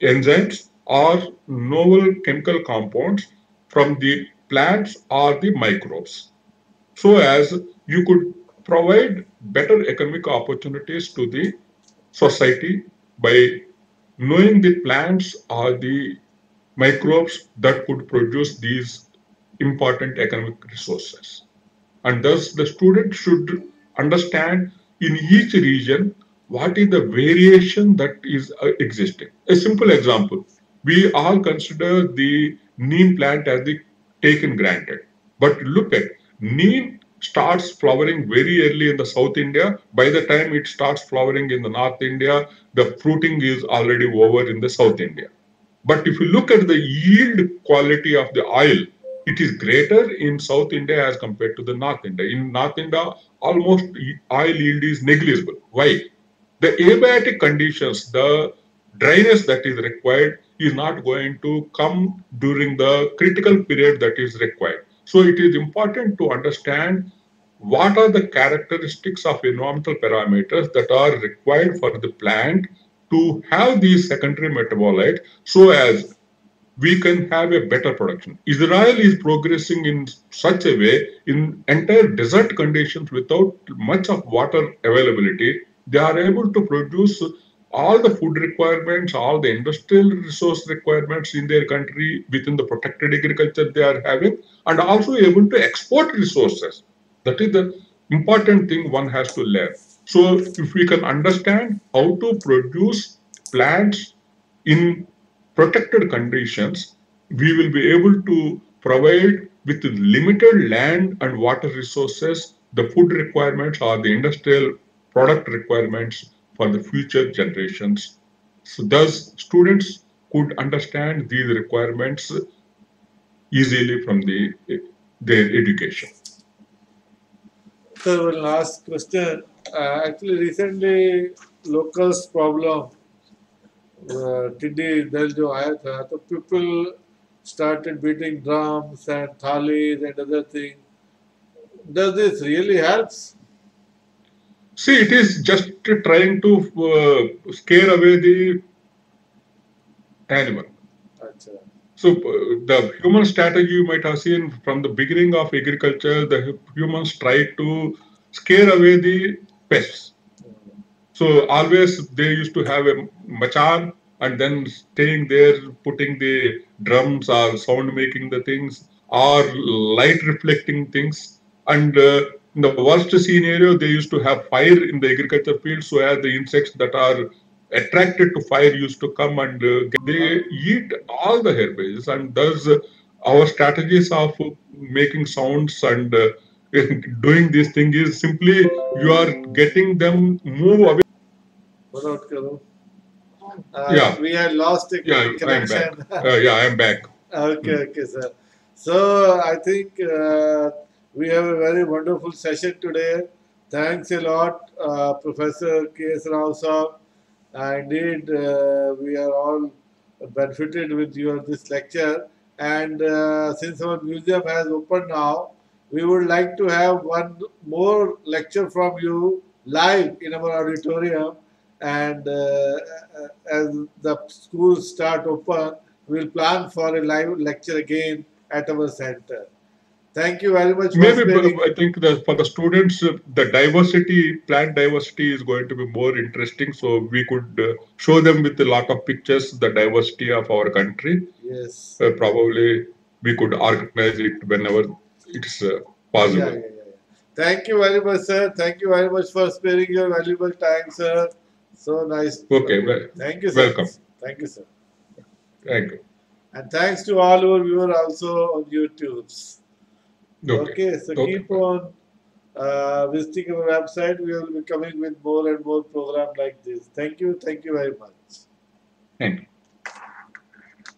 enzymes or novel chemical compounds from the plants or the microbes. So as you could provide better economic opportunities to the society by knowing the plants or the microbes that could produce these important economic resources. And thus the student should understand in each region what is the variation that is uh, existing. A simple example, we all consider the neem plant as the taken granted. But look at neem starts flowering very early in the South India. By the time it starts flowering in the North India, the fruiting is already over in the South India. But if you look at the yield quality of the oil, it is greater in South India as compared to the North India. In North India, almost oil yield is negligible. Why? The abiotic conditions, the dryness that is required is not going to come during the critical period that is required. So it is important to understand what are the characteristics of environmental parameters that are required for the plant to have these secondary metabolites so as we can have a better production. Israel is progressing in such a way in entire desert conditions without much of water availability. They are able to produce all the food requirements, all the industrial resource requirements in their country within the protected agriculture they are having, and also able to export resources. That is the important thing one has to learn. So, if we can understand how to produce plants in protected conditions, we will be able to provide with limited land and water resources the food requirements or the industrial product requirements for the future generations. So thus students could understand these requirements easily from the, their education. Sir, one last question. Uh, actually, recently locust problem टिड्डी दल जो आया था तो people started beating drums and thalis and other things. Does this really helps? See, it is just trying to uh, scare away the animal. Achha. So uh, the human strategy you might have seen from the beginning of agriculture, the humans try to scare away the pests. So always they used to have a machan and then staying there, putting the drums or sound making the things or light reflecting things. And uh, in the worst scenario, they used to have fire in the agriculture field so as the insects that are attracted to fire used to come and uh, they eat all the herbages. and thus uh, our strategies of making sounds and uh, doing this thing is simply you are getting them move away. Uh, Yeah. We had lost the yeah i'm back uh, yeah i'm back Okay, okay, sir. So I think uh, we have a very wonderful session today. Thanks a lot, uh, Professor K.S. Rao sir. Indeed, uh, we are all benefited with your this lecture. And uh, since our museum has opened now, we would like to have one more lecture from you live in our auditorium. And uh, as the schools start open, we'll plan for a live lecture again at our center. Thank you very much Maybe I think that for the students, uh, the diversity, plant diversity is going to be more interesting. So we could uh, show them with a lot of pictures the diversity of our country. Yes. Uh, probably we could organize it whenever it's uh, possible. yeah, yeah, yeah. Thank you very much, sir. Thank you very much for sparing your valuable time, sir. So nice. Okay, well, Thank you, sir. welcome. Thank you, sir. Thank you. And thanks to all our viewers also on YouTube. Okay. Okay, so Okay. keep on uh, visiting our website. We will be coming with more and more program like this. Thank you. Thank you very much. Thank you.